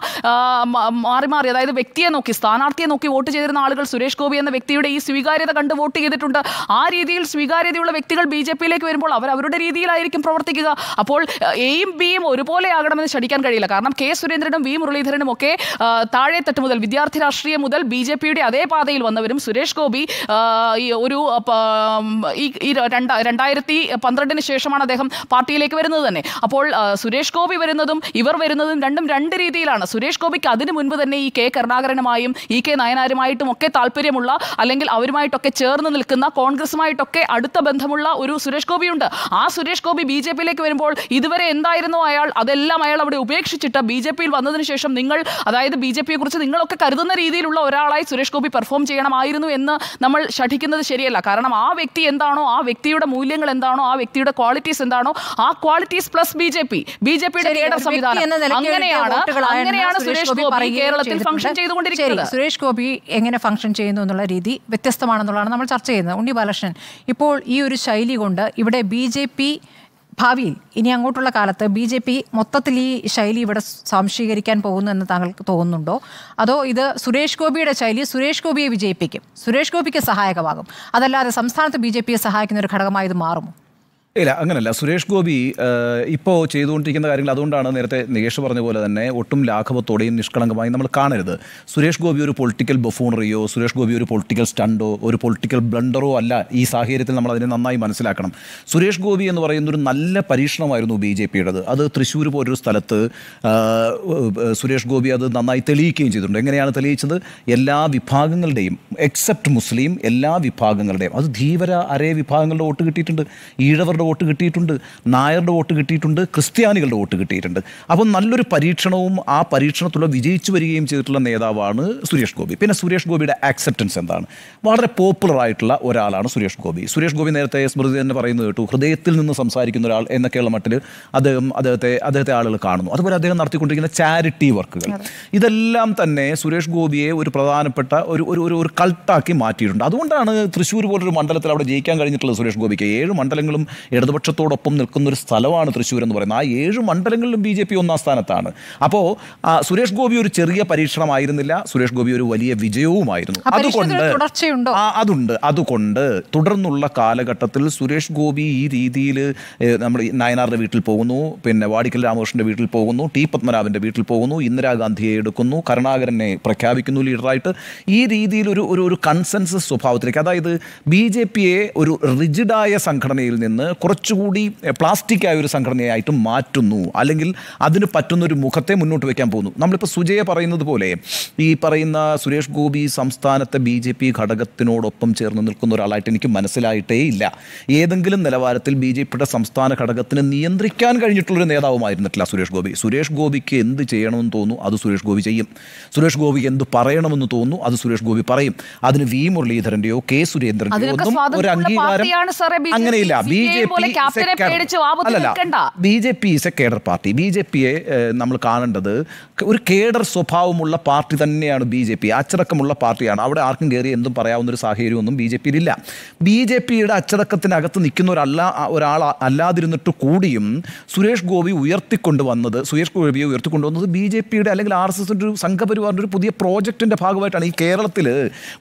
മാറി മാറി അതായത് വ്യക്തിയെ നോക്കി സ്ഥാനാർത്ഥിയെ നോക്കി വോട്ട് ചെയ്തിരുന്ന ആളുകൾ സുരേഷ് ഗോപി എന്ന വ്യക്തിയുടെ ഈ സ്വീകാര്യത കണ്ട് വോട്ട് ചെയ്തിട്ടുണ്ട്. ആ രീതിയിൽ സ്വീകാര്യതയുള്ള വ്യക്തികൾ ബി ജെ പിയിലേക്ക് വരുമ്പോൾ അവർ അവരുടെ രീതിയിലായിരിക്കും പ്രവർത്തിക്കുക. അപ്പോൾ എയും ബിയും ഒരുപോലെ ആകണമെന്ന് ശടിക്കാൻ കഴിയില്ല. കാരണം കെ സുരേന്ദ്രനും വി മുരളീധരനും ഒക്കെ താഴെ താഴെത്തട്ട് മുതൽ വിദ്യാർത്ഥി രാഷ്ട്രീയം മുതൽ ബി ജെ പിയുടെ അതേ പാതയിൽ വന്നവരും സുരേഷ് ഗോപി ഒരു ഈ രണ്ടായിരത്തി പന്ത്രണ്ടിന് ശേഷമാണ് അദ്ദേഹം പാർട്ടിയിലേക്ക് വരുന്നത് തന്നെ. അപ്പോൾ സുരേഷ് ഗോപി വരുന്നതും ഇവർ വരുന്നതും രണ്ടും രണ്ട് രീതിയിലാണ്. സുരേഷ് ഗോപിക്ക് അതിനു മുൻപ് തന്നെ ഈ കെ കരുണാകരനുമായും ഇ കെ നയനാരുമായിട്ടും ഒക്കെ താല്പര്യമുള്ള അല്ലെങ്കിൽ അവരുമായിട്ടൊക്കെ ചേർന്ന് നിൽക്കുന്ന കോൺഗ്രസുമായിട്ടൊക്കെ അടുത്ത ബന്ധമുള്ള ഒരു സുരേഷ് ഗോപിയുണ്ട്. ആ സുരേഷ് ഗോപി ബി ജെ പിയിലേക്ക് വരുമ്പോൾ ഇതുവരെ എന്തായിരുന്നു അയാൾ? അതെല്ലാം അയാൾ അവിടെ ഉപേക്ഷിച്ചിട്ട് ബി ജെ പിയിൽ വന്നതിന് ശേഷം നിങ്ങൾ അതായത് ബി ജെ പിയെ കുറിച്ച് നിങ്ങളൊക്കെ കരുതുന്ന രീതിയിലുള്ള ഒരാളായി സുരേഷ് ഗോപി പെർഫോം ചെയ്യണമായിരുന്നു എന്ന് നമ്മൾ ശഠിക്കുന്നത് ശരിയല്ല. കാരണം ആ വ്യക്തി എന്താണോ ആ വ്യക്തിയുടെ മൂല്യങ്ങൾ എന്താണോ ആ വ്യക്തിയുടെ ക്വാളിറ്റീസ് എന്താണോ ആ qualities plus B J P. B J പിയുടെ സംവിധാനം അങ്ങനെയാണ് അങ്ങനെയാണ് സുരേഷ് ഗോപി കേരളത്തിൽ. ഫംഗ്ഷൻ ചെയ്തുകൊണ്ടിരിക്കുന്നത്. സുരേഷ് ഗോപി എങ്ങനെ ഫംഗ്ഷൻ ചെയ്യുന്നു എന്നുള്ള രീതി വ്യത്യസ്തമാണെന്നുള്ളതാണ് നമ്മൾ ചർച്ച ചെയ്യുന്നത്. ഉണ്ണി ബാലകൃഷ്ണൻ ഇപ്പോൾ ഈ ഒരു ശൈലി കൊണ്ട് ഇവിടെ ബി ജെ പി ഭാവിയിൽ ഇനി അങ്ങോട്ടുള്ള കാലത്ത് ബി ജെ പി മൊത്തത്തിൽ ഈ ശൈലി ഇവിടെ സംശീകരിക്കാൻ പോകുന്നു എന്ന് താങ്കൾക്ക് തോന്നുന്നുണ്ടോ? അതോ ഇത് സുരേഷ് ഗോപിയുടെ ശൈലി സുരേഷ് ഗോപിയെ വിജയിപ്പിക്കും? സുരേഷ് ഗോപിക്ക് സഹായകമാകും. അതല്ലാതെ സംസ്ഥാനത്ത് ബി ജെ പിയെ സഹായിക്കുന്ന ഒരു ഘടകമായി ഇത് മാറുമോ? ഇല്ല അങ്ങനല്ല. സുരേഷ് ഗോപി ഇപ്പോൾ ചെയ്തുകൊണ്ടിരിക്കുന്ന കാര്യങ്ങൾ അതുകൊണ്ടാണ് നേരത്തെ നികേഷ് പറഞ്ഞ പോലെ തന്നെ ഒട്ടും ലാഘവത്തോടെയും നിഷ്കളങ്കമായി നമ്മൾ കാണരുത്. സുരേഷ് ഗോപി ഒരു പൊളിറ്റിക്കൽ ബഫൂണറിയോ സുരേഷ് ഗോപി ഒരു പൊളിറ്റിക്കൽ സ്റ്റണ്ടോ ഒരു പൊളിറ്റിക്കൽ ബ്ലണ്ടറോ അല്ല ഈ സാഹചര്യത്തിൽ നമ്മൾ അതിനെ നന്നായി മനസ്സിലാക്കണം. സുരേഷ് ഗോപി എന്ന് പറയുന്ന ഒരു നല്ല പരീക്ഷണമായിരുന്നു ബി ജെ പിയുടേത്. അത് തൃശ്ശൂർ പോലൊരു സ്ഥലത്ത് സുരേഷ് ഗോപി അത് നന്നായി തെളിയിക്കുകയും ചെയ്തിട്ടുണ്ട്. എങ്ങനെയാണ് തെളിയിച്ചത്? എല്ലാ വിഭാഗങ്ങളുടെയും എക്സെപ്റ്റ് മുസ്ലിം എല്ലാ വിഭാഗങ്ങളുടെയും അത് ധീവര അരേ വിഭാഗങ്ങളുടെ വോട്ട് കിട്ടിയിട്ടുണ്ട്. ഈഴവരുടെ വോട്ട് കിട്ടിയിട്ടുണ്ട് നായരുടെ വോട്ട് കിട്ടിയിട്ടുണ്ട് ക്രിസ്ത്യാനികളുടെ വോട്ട് കിട്ടിയിട്ടുണ്ട്. അപ്പം നല്ലൊരു പരീക്ഷണവും ആ പരീക്ഷണത്തിലൂടെ വിജയിച്ചു വരികയും ചെയ്തിട്ടുള്ള നേതാവാണ് സുരേഷ് ഗോപി. പിന്നെ സുരേഷ് ഗോപിയുടെ ആക്സെപ്റ്റൻസ് എന്താണ്? വളരെ പോപ്പുലർ ആയിട്ടുള്ള ഒരാളാണ് സുരേഷ് ഗോപി. സുരേഷ് ഗോപി നേരത്തെ സ്മൃതി തന്നെ പറയുന്നത് കേട്ടു ഹൃദയത്തിൽ നിന്ന് സംസാരിക്കുന്ന ഒരാൾ എന്നൊക്കെയുള്ള മട്ടിൽ അദ്ദേഹം അദ്ദേഹത്തെ അദ്ദേഹത്തെ ആളുകൾ കാണുന്നു. അതുപോലെ അദ്ദേഹം നടത്തിക്കൊണ്ടിരിക്കുന്ന ചാരിറ്റി വർക്കുകൾ ഇതെല്ലാം തന്നെ സുരേഷ് ഗോപിയെ ഒരു പ്രധാനപ്പെട്ട ഒരു ഒരു ഒരു ഒരു കൾട്ടാക്കി മാറ്റിയിട്ടുണ്ട്. അതുകൊണ്ടാണ് തൃശ്ശൂർ പോലൊരു മണ്ഡലത്തിൽ അവിടെ ജയിക്കാൻ കഴിഞ്ഞിട്ടുള്ളത് സുരേഷ് ഗോപിക്ക്. ഏഴ് മണ്ഡലങ്ങളും ഇടതുപക്ഷത്തോടൊപ്പം നിൽക്കുന്ന ഒരു സ്ഥലമാണ് തൃശ്ശൂർ എന്ന് പറയുന്നത്. ആ ഏഴ് മണ്ഡലങ്ങളിലും ബി ജെ പി ഒന്നാം സ്ഥാനത്താണ്. അപ്പോൾ സുരേഷ് ഗോപി ഒരു ചെറിയ പരീക്ഷണമായിരുന്നില്ല. സുരേഷ് ഗോപി ഒരു വലിയ വിജയവുമായിരുന്നു. അതുകൊണ്ട് അതുണ്ട്. അതുകൊണ്ട് തുടർന്നുള്ള കാലഘട്ടത്തിൽ സുരേഷ് ഗോപി ഈ രീതിയിൽ നമ്മൾ നയനാറിന്റെ വീട്ടിൽ പോകുന്നു. പിന്നെ വാടിക്കൽ രാമകൃഷ്ണന്റെ വീട്ടിൽ പോകുന്നു. ടി പത്മനാഭന്റെ വീട്ടിൽ പോകുന്നു. ഇന്ദിരാഗാന്ധിയെ എടുക്കുന്നു. കരുണാകരനെ പ്രഖ്യാപിക്കുന്നു ലീഡറായിട്ട്. ഈ രീതിയിൽ ഒരു ഒരു ഒരു കൺസെൻസസ് സ്വഭാവത്തിലേക്ക് അതായത് ബി ജെ പിയെ ഒരു റിജിഡായ സംഘടനയിൽ നിന്ന് കുറച്ചുകൂടി പ്ലാസ്റ്റിക് ആയ ഒരു സംഘടനയായിട്ട് മാറ്റുന്നു. അല്ലെങ്കിൽ അതിന് പറ്റുന്ന ഒരു മുഖത്തെ മുന്നോട്ട് വയ്ക്കാൻ പോകുന്നു. നമ്മളിപ്പോൾ സുജയെ പറയുന്നത് പോലെ ഈ പറയുന്ന സുരേഷ് ഗോപി സംസ്ഥാനത്തെ ബി ജെ പി ഘടകത്തിനോടൊപ്പം ചേർന്ന് നിൽക്കുന്ന ഒരാളായിട്ട് എനിക്ക് മനസ്സിലായിട്ടേ ഇല്ല. ഏതെങ്കിലും നിലവാരത്തിൽ ബി ജെ പിയുടെ സംസ്ഥാന ഘടകത്തിന് നിയന്ത്രിക്കാൻ കഴിഞ്ഞിട്ടുള്ളൊരു നേതാവുമായിരുന്നിട്ടില്ല സുരേഷ് ഗോപി. സുരേഷ് ഗോപിക്ക് എന്ത് ചെയ്യണമെന്ന് തോന്നുന്നു അത് സുരേഷ് ഗോപി ചെയ്യും. സുരേഷ് ഗോപി എന്ത് പറയണമെന്ന് തോന്നുന്നു അത് സുരേഷ് ഗോപി പറയും. അതിന് വി മുരളീധരന്റെയോ കെ സുരേന്ദ്രന്റെയോ ഒന്നും ഒരു അംഗീകാരം. അങ്ങനെയില്ല. ബി ജെ പോലെ ക്യാപ്റ്റനെ പേടിച്ച് നിൽക്കണ്ട. B J P is a cadre party. B J പിയെ നമ്മൾ കാണേണ്ടത് ഒരു കേഡർ സ്വഭാവമുള്ള പാർട്ടി തന്നെയാണ് ബി ജെ പി. അച്ചടക്കമുള്ള പാർട്ടിയാണ്. അവിടെ ആർക്കും കയറി എന്തും പറയാവുന്ന ഒരു സാഹചര്യമൊന്നും ബി ജെ പിയിലില്ല ബി ജെ പിയുടെ അച്ചടക്കത്തിനകത്ത് നിൽക്കുന്ന ഒരല്ല ഒരാൾ അല്ലാതിരുന്നിട്ട് കൂടിയും സുരേഷ് ഗോപി ഉയർത്തിക്കൊണ്ട് വന്നത് സുരേഷ് ഗോപിയെ ഉയർത്തിക്കൊണ്ടുവന്നത് ബി ജെ പിയുടെ അല്ലെങ്കിൽ ആർ എസ് എസിന്റെ ഒരു സംഘപരിവാറിന്റെ ഒരു പുതിയ പ്രോജക്റ്റിന്റെ ഭാഗമായിട്ടാണ്. ഈ കേരളത്തിൽ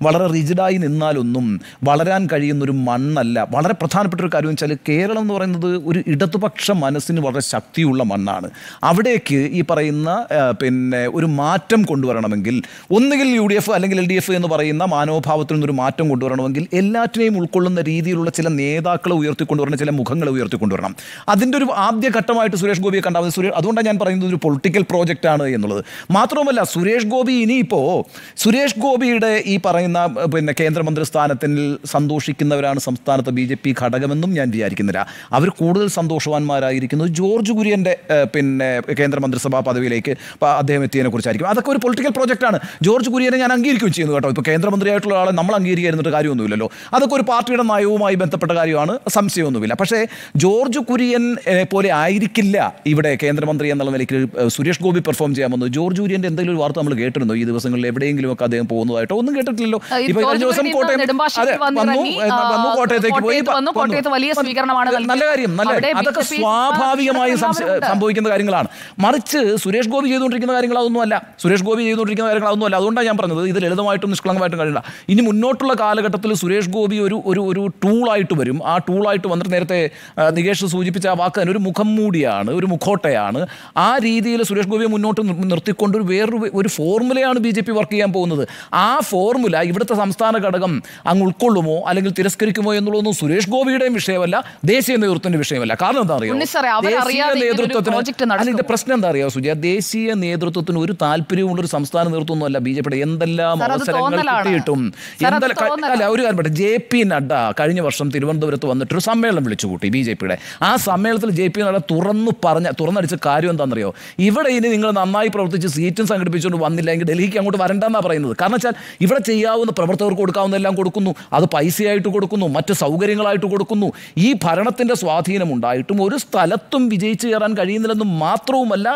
വളരെ റിജിഡായി നിന്നാലൊന്നും വളരാൻ കഴിയുന്ന ഒരു മണ്ണല്ല. വളരെ പ്രധാനപ്പെട്ട ഒരു കാര്യം വെച്ചാൽ കേരളം എന്ന് പറയുന്നത് ഒരു ഇടതുപക്ഷ മനസ്സിന് വളരെ ശക്തിയുള്ള മണ്ണാണ്. അവിടേക്ക് ഈ പറയുന്ന പിന്നെ ഒരു മാറ്റം കൊണ്ടുവരണമെങ്കിൽ ഒന്നുകിൽ യു ഡി എഫ് അല്ലെങ്കിൽ എൽ ഡി എഫ് എന്ന് പറയുന്ന മാനോഭാവത്തിൽ നിന്നൊരു മാറ്റം കൊണ്ടുവരണമെങ്കിൽ എല്ലാറ്റിനെയും ഉൾക്കൊള്ളുന്ന രീതിയിലുള്ള ചില നേതാക്കളെ ഉയർത്തിക്കൊണ്ടുവരണം ചില മുഖങ്ങളെ ഉയർത്തിക്കൊണ്ടുവരണം. അതിന്റെ ഒരു ആദ്യ ഘട്ടമായിട്ട് സുരേഷ് ഗോപിയെ കണ്ടാൽ സുരേഷ് അതുകൊണ്ടാണ് ഞാൻ പറയുന്നത് ഒരു പൊളിറ്റിക്കൽ പ്രോജക്റ്റ് ആണ് എന്നുള്ളത്. മാത്രവുമല്ല സുരേഷ് ഗോപി ഇനിയിപ്പോൾ സുരേഷ് ഗോപിയുടെ ഈ പറയുന്ന പിന്നെ കേന്ദ്രമന്ത്രി സ്ഥാനത്തിൽ സന്തോഷിക്കുന്നവരാണ് സംസ്ഥാനത്തെ ബി ഘടകമെന്നും ഞാൻ വിചാരിക്കുന്നില്ല അവർ കൂടുതൽ സന്തോഷവാന്മാരായിരിക്കുന്നത് ജോർജ് കുര്യന്റെ പിന്നെ കേന്ദ്രമന്ത്രിസഭാ പദവിയിലേക്ക് അദ്ദേഹം എത്തിയതിനെ കുറിച്ചായിരിക്കും. അതൊക്കെ ഒരു പൊളിറ്റിക്കൽ പ്രോജക്റ്റാണ് ജോർജ് കുര്യനെ ഞാൻ അംഗീകരിക്കുകയും ചെയ്യുന്നു കേട്ടോ. ഇപ്പോൾ കേന്ദ്രമന്ത്രിയായിട്ടുള്ള ആളെ നമ്മൾ അംഗീകരിക്കുന്നിട്ട് കാര്യമൊന്നുമില്ലല്ലോ. അതൊക്കെ ഒരു പാർട്ടിയുടെ നയവുമായി ബന്ധപ്പെട്ട കാര്യമാണ്. സംശയമൊന്നുമില്ല. പക്ഷേ ജോർജ് കുര്യൻ പോലെ ആയിരിക്കില്ല ഇവിടെ കേന്ദ്രമന്ത്രി എന്നുള്ള നിലയ്ക്ക് സുരേഷ് ഗോപി പെർഫോം ചെയ്യാൻ വന്നത് ജോർജ് കുര്യന്റെ എന്തെങ്കിലും ഒരു വാർത്ത നമ്മൾ കേട്ടിരുന്നോ? ഈ ദിവസങ്ങളിൽ എവിടെയെങ്കിലും ഒക്കെ അദ്ദേഹം പോകുന്നതായിട്ടോ? ഒന്നും കേട്ടിട്ടില്ലല്ലോ. ഈ ഇപ്പോൾ കഴിഞ്ഞ ദിവസം കോട്ടയം വന്ന് വന്നു വന്നു കോട്ടയത്തേക്ക് പോയി. കോട്ടയത്ത് വലിയ വലിയ സ്വീകരണമാണ് നൽകിയത്. നല്ല കാര്യം. നല്ല അതൊക്കെ സ്വാഭാവികമായി. സംഭവിക്കുന്ന കാര്യങ്ങളാണ്. മറിച്ച് സുരേഷ് ഗോപി ചെയ്തുകൊണ്ടിരിക്കുന്ന കാര്യങ്ങൾ അതൊന്നുമല്ല സുരേഷ് ഗോപി ചെയ്തുകൊണ്ടിരിക്കുന്ന കാര്യങ്ങൾ അതൊന്നുമല്ല അതുകൊണ്ടാണ് ഞാൻ പറഞ്ഞത് ഇത് ലളിതമായിട്ടും നിഷ്കളങ്കമായിട്ടും കഴിയില്ല ഇനി മുന്നോട്ടുള്ള കാലഘട്ടത്തിൽ സുരേഷ് ഗോപി ഒരു ഒരു ഒരു ടൂളായിട്ട് വരും. ആ ടൂളായിട്ട് വന്നിട്ട് നേരത്തെ നികേഷ് സൂചിപ്പിച്ച ആ വാക്ക് തന്നെ ഒരു മുഖം മൂടിയാണ് ഒരു മുഖോട്ടയാണ്. ആ രീതിയിൽ സുരേഷ് ഗോപിയെ മുന്നോട്ട് നിർത്തിക്കൊണ്ട് ഒരു വേറൊരു ഒരു ഫോർമുലയാണ് ബി ജെ പി വർക്ക് ചെയ്യാൻ പോകുന്നത്. ആ ഫോർമുല ഇവിടുത്തെ സംസ്ഥാന ഘടകം അങ്ങ് ഉൾക്കൊള്ളുമോ അല്ലെങ്കിൽ തിരസ്കരിക്കുമോ എന്നുള്ളതൊന്നും സുരേഷ് ഗോപിയുടെയും വിഷയമല്ല. ദേശീയ നേതൃത്വത്തിന്റെ വിഷയമല്ല. കാരണം എന്താ അറിയാം? ഇങ്ങനൊരു നേതൃത്വത്തിന് അല്ല? ഇതിന്റെ പ്രശ്നം എന്താ അറിയാം സുജയ? ദേശീയ നേതൃത്വത്തിന് ഒരു താല്പര്യമുള്ള ഒരു സംസ്ഥാന നേതൃത്വമൊന്നുമല്ല ബി ജെ പിയുടെ. എന്തെല്ലാം അവസരങ്ങൾ കിട്ടിയിട്ടും എന്തെല്ലാം അല്ല ഒരു കാര്യം പറയട്ടെ. ജെ പി നഡ്ഡ കഴിഞ്ഞ വർഷം തിരുവനന്തപുരത്ത് വന്നിട്ട് ഒരു സമ്മേളനം വിളിച്ചു കൂട്ടി ബി ജെ പിയുടെ. ആ സമ്മേളനത്തിൽ ജെ പി നഡ്ഡ തുറന്നു പറഞ്ഞ തുറന്നടിച്ച കാര്യം എന്താണെന്നറിയോ? ഇവിടെ ഇനി നിങ്ങൾ നന്നായി പ്രവർത്തിച്ച് സീറ്റും സംഘടിപ്പിച്ചുകൊണ്ട് വന്നില്ലെങ്കിൽ ഡൽഹിക്ക് അങ്ങോട്ട് വരണ്ടെന്നാണ് പറയുന്നത്. കാരണം വെച്ചാൽ ഇവിടെ ചെയ്യാവുന്ന പ്രവർത്തകർക്ക് കൊടുക്കാവുന്ന എല്ലാം കൊടുക്കുന്നു. അത് പൈസയായിട്ട് കൊടുക്കുന്നു. മറ്റ് സൗകര്യങ്ങളായിട്ട് കൊടുക്കുന്നു. ഈ ഭരണത്തിന്റെ സ്വാധീനം ഉണ്ടായിട്ടും ഒരു സ്ഥലത്തും വിജയിച്ചു കയറാൻ കഴിയുന്നില്ലെന്ന് മാത്രവുമല്ല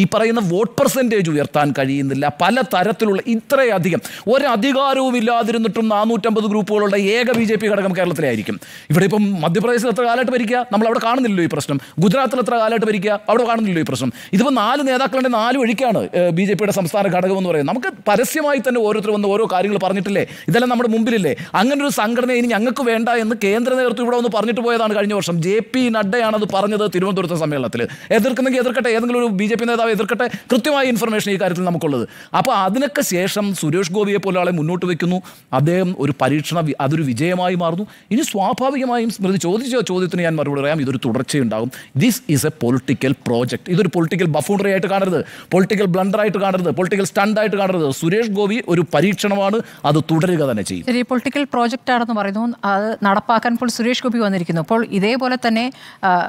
ഈ പറയുന്ന വോട്ട് പെർസെന്റേജ് ഉയർത്താൻ കഴിയുന്നില്ല. പല തരത്തിലുള്ള ഇത്രയധികം ഒരധികാരവും ഇല്ലാതിരുന്നിട്ടും നാനൂറ്റമ്പത് ഗ്രൂപ്പുകളുള്ള ഏക ബി ജെ പി ഘടകം കേരളത്തിലായിരിക്കും. ഇവിടെ ഇപ്പം മധ്യപ്രദേശിൽ എത്ര കാലമായിട്ട് ഭരിക്കുക? നമ്മൾ അവിടെ കാണുന്നില്ലല്ലോ ഈ പ്രശ്നം. ഗുജറാത്തിൽ എത്ര കാലമായിട്ട് ഭരിക്കുക? അവിടെ കാണുന്നില്ലല്ലോ ഈ പ്രശ്നം. ഇതിപ്പോൾ നാല് നേതാക്കളുടെ നാല് വഴിക്കാണ് ബി ജെ പിയുടെ സംസ്ഥാന ഘടകം എന്ന് പറയുന്നത്. നമുക്ക് പരസ്യമായി തന്നെ ഓരോരുത്തർ വന്ന് ഓരോ കാര്യങ്ങൾ പറഞ്ഞിട്ടില്ലേ? ഇതെല്ലാം നമ്മുടെ മുമ്പിലില്ലേ? അങ്ങനെ ഒരു സംഘടന ഇനി ഞങ്ങൾക്ക് വേണ്ട എന്ന് കേന്ദ്ര നേതൃത്വം ഇവിടെ വന്ന് പറഞ്ഞിട്ട് പോയതാണ് കഴിഞ്ഞ വർഷം ജെ പി നഡ്ഡയാണ് അത് പറഞ്ഞത് തിരുവനന്തപുരത്തെ സമ്മേളനത്തിൽ. എതിർക്കുന്നെങ്കിൽ എതിർക്കട്ടെ ഏതെങ്കിലും ഒരു ബി ജെ പി നേതാവ് എതിർക്കട്ടെ കൃത്യമായ ഇൻഫർമേഷൻ ഈ കാര്യത്തിൽ നമുക്കുള്ളത്. അപ്പോൾ അതിനൊക്കെ ശേഷം സുരേഷ് ഗോപിയെ പോലെ ആളെ മുന്നോട്ട് വെക്കുന്നു. അദ്ദേഹം ഒരു പരീക്ഷണ അതൊരു വിജയമായി മാറുന്നു. ഇനി സ്വാഭാവികമായും സ്മൃതി ചോദിച്ച ചോദ്യത്തിന് ഞാൻ മറുപടി പറയാം. ഇതൊരു തുടർച്ചയുണ്ടാകും. This is a political project ഇതൊരു പൊളിറ്റിക്കൽ ബഫൂണറി ആയിട്ട് കാണരുത്. പൊളിറ്റിക്കൽ ബ്ലണ്ടർ ആയിട്ട് കാണരുത്. പൊളിറ്റിക്കൽ സ്റ്റണ്ടായിട്ട് കാണരുത്. സുരേഷ് ഗോപി ഒരു പരീക്ഷണമാണ് അത് തുടരുക തന്നെ ചെയ്യും. പൊളിറ്റിക്കൽ പ്രോജക്റ്റ് ആണെന്ന് പറയുന്നു. അത് നടപ്പാക്കാൻ ഇപ്പോൾ സുരേഷ് ഗോപി വന്നിരിക്കുന്നു. അപ്പോൾ ഇതേപോലെ തന്നെ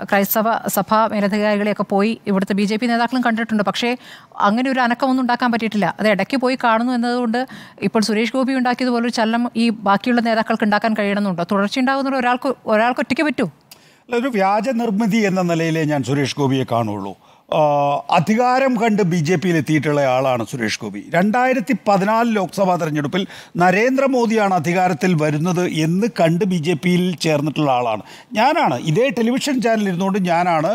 ക്രൈസ്തവ സഭാ മേലധികാരികളെയൊക്കെ പോയി ഇവിടുത്തെ ബി ജെ പി നേതാക്കളും കണ്ടിട്ടുണ്ട്. പക്ഷേ അങ്ങനെ ഒരു അനക്കമൊന്നും ഉണ്ടാക്കാൻ പറ്റിയിട്ടില്ല. അത് ഇടയ്ക്ക് പോയി കാണുന്നു എന്നതുകൊണ്ട് ഇപ്പോൾ സുരേഷ് ഗോപി ഉണ്ടാക്കിയതുപോലെ ഒരു ചലനം ഈ ബാക്കിയുള്ള നേതാക്കൾക്ക് ഉണ്ടാക്കാൻ കഴിയണമെന്നുണ്ടോ? തുടർച്ച ഉണ്ടാകുന്ന ഒരാൾക്ക് ഒരാൾക്ക് ഒറ്റയ്ക്ക് പറ്റൂ? അല്ല, ഒരു വ്യാജ നിർമ്മിതി എന്ന നിലയിലേ ഞാൻ സുരേഷ് ഗോപിയെ കാണുള്ളൂ അധികാരം കണ്ട് ബി ജെ പിയിൽ എത്തിയിട്ടുള്ള ആളാണ് സുരേഷ് ഗോപി. രണ്ടായിരത്തി പതിനാല് ലോക്സഭാ തെരഞ്ഞെടുപ്പിൽ നരേന്ദ്രമോദിയാണ് അധികാരത്തിൽ വരുന്നത് എന്ന് കണ്ട് ബി ജെ പിയിൽ ചേർന്നിട്ടുള്ള ആളാണ്. ഞാനാണ് ഇതേ ടെലിവിഷൻ ചാനൽ ഇരുന്നുകൊണ്ട് ഞാനാണ്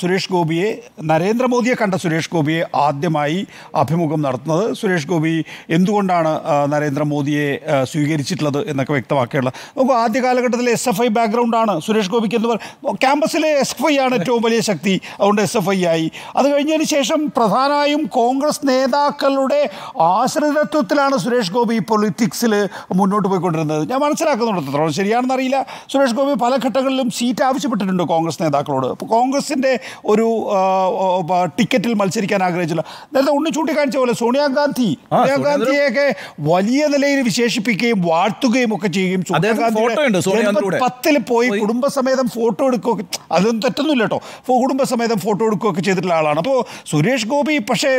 സുരേഷ് ഗോപിയെ നരേന്ദ്രമോദിയെ കണ്ട സുരേഷ് ഗോപിയെ ആദ്യമായി അഭിമുഖം നടത്തുന്നത്. സുരേഷ് ഗോപി എന്തുകൊണ്ടാണ് നരേന്ദ്രമോദിയെ സ്വീകരിച്ചിട്ടുള്ളത് എന്നൊക്കെ വ്യക്തമാക്കിയുള്ളത് നമുക്ക് ആദ്യ കാലഘട്ടത്തിൽ എസ് എഫ് ഐ ബാക്ക്ഗ്രൗണ്ടാണ് സുരേഷ് ഗോപിക്ക് എന്ന് പറയുന്നത് ക്യാമ്പസിലെ എസ് എഫ് ഐ ആണ് ഏറ്റവും വലിയ ശക്തി. അതുകൊണ്ട് എസ് എഫ് ഐ ആയി അത് കഴിഞ്ഞതിന് ശേഷം പ്രധാനമായും കോൺഗ്രസ് നേതാക്കളുടെ ആശ്രിതത്വത്തിലാണ് സുരേഷ് ഗോപി പൊളിറ്റിക്സിൽ മുന്നോട്ട് പോയിക്കൊണ്ടിരുന്നത്. ഞാൻ മനസ്സിലാക്കുന്നുണ്ട് ശരിയാണെന്ന് അറിയില്ല സുരേഷ് ഗോപി പല ഘട്ടങ്ങളിലും സീറ്റ് ആവശ്യപ്പെട്ടിട്ടുണ്ട് കോൺഗ്രസ് നേതാക്കളോട്. അപ്പോൾ കോൺഗ്രസിന്റെ ഒരു ടിക്കറ്റിൽ മത്സരിക്കാൻ ആഗ്രഹിച്ചില്ല. നേരത്തെ ഉണ്ണി ചൂണ്ടിക്കാണിച്ച പോലെ സോണിയാഗാന്ധി സോണിയാഗാന്ധിയെയൊക്കെ വലിയ നിലയിൽ വിശേഷിപ്പിക്കുകയും വാഴ്ത്തുകയും ഒക്കെ ചെയ്യുകയും സോണിയാഗാന്ധിയുടെ. പത്തിൽ പോയി കുടുംബസമേതം ഫോട്ടോ എടുക്കുകയൊക്കെ അതൊന്നും തെറ്റൊന്നുമില്ല കേട്ടോ. കുടുംബസമേതം ഫോട്ടോ എടുക്കുകയൊക്കെ ചെയ്തിട്ടുള്ള ആളാണ്. അപ്പോൾ സുരേഷ് ഗോപി പക്ഷേ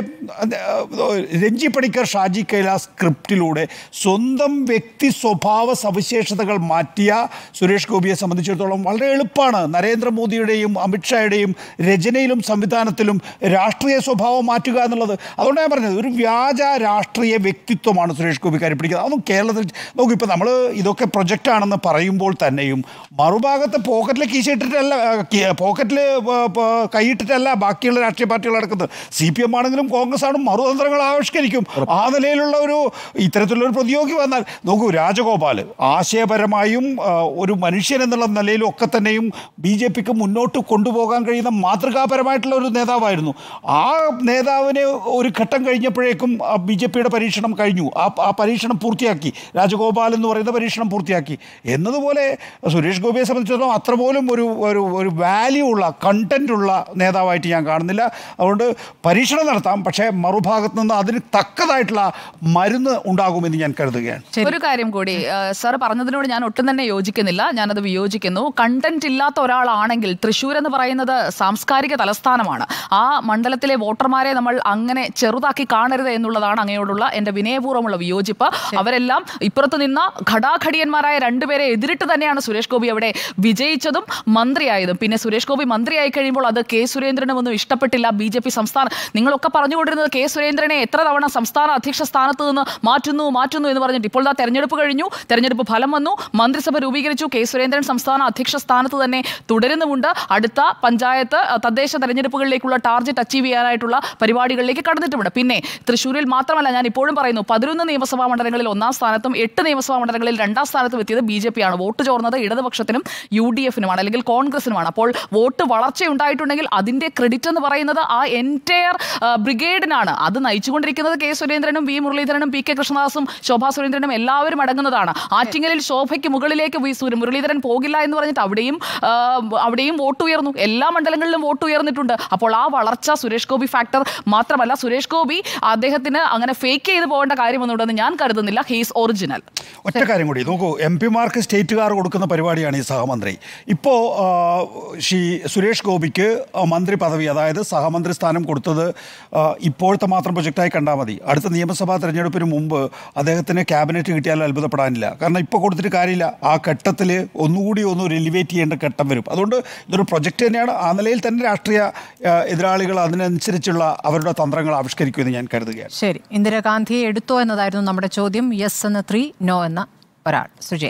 രഞ്ജി പണിക്കർ ഷാജി കൈലാസ് സ്ക്രിപ്റ്റിലൂടെ സ്വന്തം വ്യക്തി സ്വഭാവ സവിശേഷതകൾ മാറ്റിയ സുരേഷ് ഗോപിയെ സംബന്ധിച്ചിടത്തോളം വളരെ എളുപ്പമാണ്. നരേന്ദ്രമോദിയുടെയും അമിത്ഷായുടെയും രചനയിലും സംവിധാനത്തിലും രാഷ്ട്രീയ സ്വഭാവം മാറ്റുക എന്നുള്ളത്. അതുകൊണ്ട് ഞാൻ പറഞ്ഞത് ഒരു വ്യാജ രാഷ്ട്രീയ വ്യക്തിത്വമാണ് സുരേഷ് ഗോപി കരുപ്പിടിക്കുന്നത് അതൊന്നും കേരളത്തിൽ നോക്കൂ ഇപ്പോൾ നമ്മൾ ഇതൊക്കെ പ്രൊജക്റ്റ് ആണെന്ന് പറയുമ്പോൾ തന്നെയും മറുഭാഗത്ത് പോക്കറ്റിൽ കീശയിട്ടിട്ടല്ല പോക്കറ്റിൽ കൈയിട്ടിട്ടല്ല ബാക്കിയുള്ള രാഷ്ട്രീയ പാർട്ടികൾ നടക്കുന്നത് സി പി എം ആണെങ്കിലും കോൺഗ്രസ് ആണ് മറുതന്ത്രങ്ങൾ ആവിഷ്കരിക്കും. ആ നിലയിലുള്ള ഒരു ഇത്തരത്തിലുള്ള ഒരു പ്രതിയോഗി വന്നാൽ നോക്കൂ രാജഗോപാൽ ആശയപരമായും ഒരു മനുഷ്യൻ എന്നുള്ള നിലയിലും ഒക്കെ തന്നെയും ബി ജെ പിക്ക് മുന്നോട്ട് കൊണ്ടുപോകാൻ കഴിയുന്ന മാതൃകാപരമായിട്ടുള്ള ഒരു നേതാവായിരുന്നു. ആ നേതാവിനെ ഒരു ഘട്ടം കഴിഞ്ഞപ്പോഴേക്കും ബി ജെ പിയുടെ പരീക്ഷണം കഴിഞ്ഞു. ആ ആ പരീക്ഷണം പൂർത്തിയാക്കി. രാജഗോപാൽ എന്ന് പറയുന്ന പരീക്ഷണം പൂർത്തിയാക്കി. എന്നതുപോലെ സുരേഷ് ഗോപിയെ സംബന്ധിച്ചിടത്തോളം അത്രപോലും ഒരു ഒരു ഒരു വാല്യൂ ഉള്ള കണ്ടന്റ് ഉള്ള നേതാവായിട്ട് ഞാൻ കാണുന്നില്ല. അതുകൊണ്ട് പരീക്ഷണം നടത്താം. പക്ഷേ മറുഭാഗത്ത് നിന്ന് അതിന് തക്കതായിട്ടുള്ള മരുന്ന് ഉണ്ടാകുമെന്ന് ഞാൻ കരുതുകയാണ്. ഒരു കാര്യം കൂടി സാർ പറഞ്ഞതിനോട് ഞാൻ ഒട്ടും തന്നെ യോജിക്കുന്നില്ല. ഞാനത് വിയോജിക്കുന്നു. കണ്ടന്റ് ഇല്ലാത്ത ഒരാളാണെങ്കിൽ തൃശ്ശൂർ എന്ന് പറയുന്നത് സാംസ്കാരിക തലസ്ഥാനമാണ്. ആ മണ്ഡലത്തിലെ വോട്ടർമാരെ നമ്മൾ അങ്ങനെ ചെറുതാക്കി കാണരുത് എന്നുള്ളതാണ് അങ്ങയോടുള്ള എന്റെ വിനയപൂർവമുള്ള വിയോജിപ്പ്. അവരെല്ലാം ഇപ്പുറത്ത് നിന്ന ഘടാഘടിയന്മാരായ രണ്ടുപേരെ എതിരിട്ട് തന്നെയാണ് സുരേഷ് ഗോപി അവിടെ വിജയിച്ചതും മന്ത്രിയായതും. പിന്നെ സുരേഷ് ഗോപി മന്ത്രിയായി കഴിയുമ്പോൾ അത് കെ സുരേന്ദ്രനും ഒന്നും ഇഷ്ടപ്പെട്ടില്ല ബി ജെ പി സംസ്ഥാന നിങ്ങളൊക്കെ പറഞ്ഞുകൊണ്ടിരുന്നത് കെ സുരേന്ദ്രനെ എത്ര തവണ സംസ്ഥാന അധ്യക്ഷ സ്ഥാനത്ത് നിന്ന് മാറ്റുന്നു മാറ്റുന്നു എന്ന് പറഞ്ഞിട്ട് ഇപ്പോൾ ആ തെരഞ്ഞെടുപ്പ് കഴിഞ്ഞു തെരഞ്ഞെടുപ്പ് ഫലം വന്നു മന്ത്രിസഭ രൂപീകരിച്ചു കെ സുരേന്ദ്രൻ സംസ്ഥാന അധ്യക്ഷ സ്ഥാനത്ത് തന്നെ തുടരുന്നുമുണ്ട്. അടുത്ത പഞ്ചായത്ത് തദ്ദേശ തെരഞ്ഞെടുപ്പുകളിലേക്കുള്ള ടാർഗറ്റ് അച്ചീവ് ചെയ്യാനായിട്ടുള്ള പരിപാടികളിലേക്ക് കടന്നിട്ടുമുണ്ട്. പിന്നെ തൃശ്ശൂരിൽ മാത്രമല്ല ഞാൻ ഇപ്പോഴും പറയുന്നു പതിനൊന്ന് നിയമസഭാ മണ്ഡലങ്ങളിൽ ഒന്നാം സ്ഥാനത്തും എട്ട് നിയമസഭാ മണ്ഡലങ്ങളിൽ രണ്ടാം സ്ഥാനത്തും എത്തിയത് ബി ജെ ആണ്. വോട്ട് ചോർന്നത് ഇടതുപക്ഷത്തിനും യു ഡി എഫിനുമാണ് അല്ലെങ്കിൽ കോൺഗ്രസിനുമാണ്. അപ്പോൾ വോട്ട് വളർച്ചയുണ്ടായിട്ടുണ്ടെങ്കിൽ അതിന്റെ ക്രെഡിറ്റ് എന്ന് പറയുന്നത് ആ എന്റയർ ബ്രിഗേഡിനാണ് അത് നയിച്ചുകൊണ്ടിരിക്കുന്നത് കെ സുരേന്ദ്രനും വി മുരളീധരനും പി കെ കൃഷ്ണദാസും ശോഭാ സുരേന്ദ്രനും എല്ലാവരും അടങ്ങുന്നതാണ്. ആറ്റിങ്ങലിൽ ശോഭയ്ക്ക് മുകളിലേക്ക് വി മുരളീധരൻ പോകില്ല എന്ന് പറഞ്ഞിട്ട് അവിടെയും അവിടെയും വോട്ട് ഉയർന്നു. എല്ലാ മണ്ഡലങ്ങളിലും വോട്ട് ഉയർന്നിട്ടുണ്ട്. അപ്പോൾ ആ വളർച്ച സുരേഷ് ഗോപി ഫാക്ടർ മാത്രമല്ല സുരേഷ് ഗോപി അദ്ദേഹത്തിന് അങ്ങനെ ഫേക്ക് ചെയ്ത് പോകേണ്ട കാര്യമൊന്നുണ്ടെന്ന് ഞാൻ കരുതുന്നില്ല. ഹീസ് ഒറിജിനൽ ഒറ്റ കാര്യം കൂടി. നോക്കൂ എം പിമാർക്ക് സ്റ്റേറ്റുകാർ കൊടുക്കുന്ന പരിപാടിയാണ് ഈ സഹമന്ത്രി. ഇപ്പോൾ ശ്രീ സുരേഷ് ഗോപിക്ക് മന്ത്രി പദവി അതായത് സഹമന്ത്രി സ്ഥാനം കൊടുത്തത് ഇപ്പോഴത്തെ മാത്രം പ്രൊജക്റ്റായി കണ്ടാൽ മതി. അടുത്ത നിയമസഭാ തെരഞ്ഞെടുപ്പിന് മുമ്പ് അദ്ദേഹത്തിന് ക്യാബിനറ്റ് കിട്ടിയാൽ അത്ഭുതപ്പെടാനില്ല. കാരണം ഇപ്പോൾ കൊടുത്തിട്ട് കാര്യമില്ല. ആ ഘട്ടത്തിൽ ഒന്നുകൂടി ഒന്ന് റെലിവേറ്റ് ചെയ്യേണ്ട ഘട്ടം വരും. അതുകൊണ്ട് ഇതൊരു പ്രൊജക്റ്റ് തന്നെയാണ്. ആ നിലയിൽ തന്നെ രാഷ്ട്രീയ എതിരാളികൾ അതിനനുസരിച്ചുള്ള അവരുടെ തന്ത്രങ്ങൾ ആവിഷ്കരിക്കുമെന്ന് ഞാൻ കരുതുകയാണ്. ശരി. ഇന്ദിരാഗാന്ധിയെ എടുത്തോ എന്നതായിരുന്നു നമ്മുടെ ചോദ്യം. യെസ് എന്ന ത്രീ നോ എന്ന ഒരാൾ. സുജയ.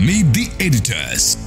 Meet the editors.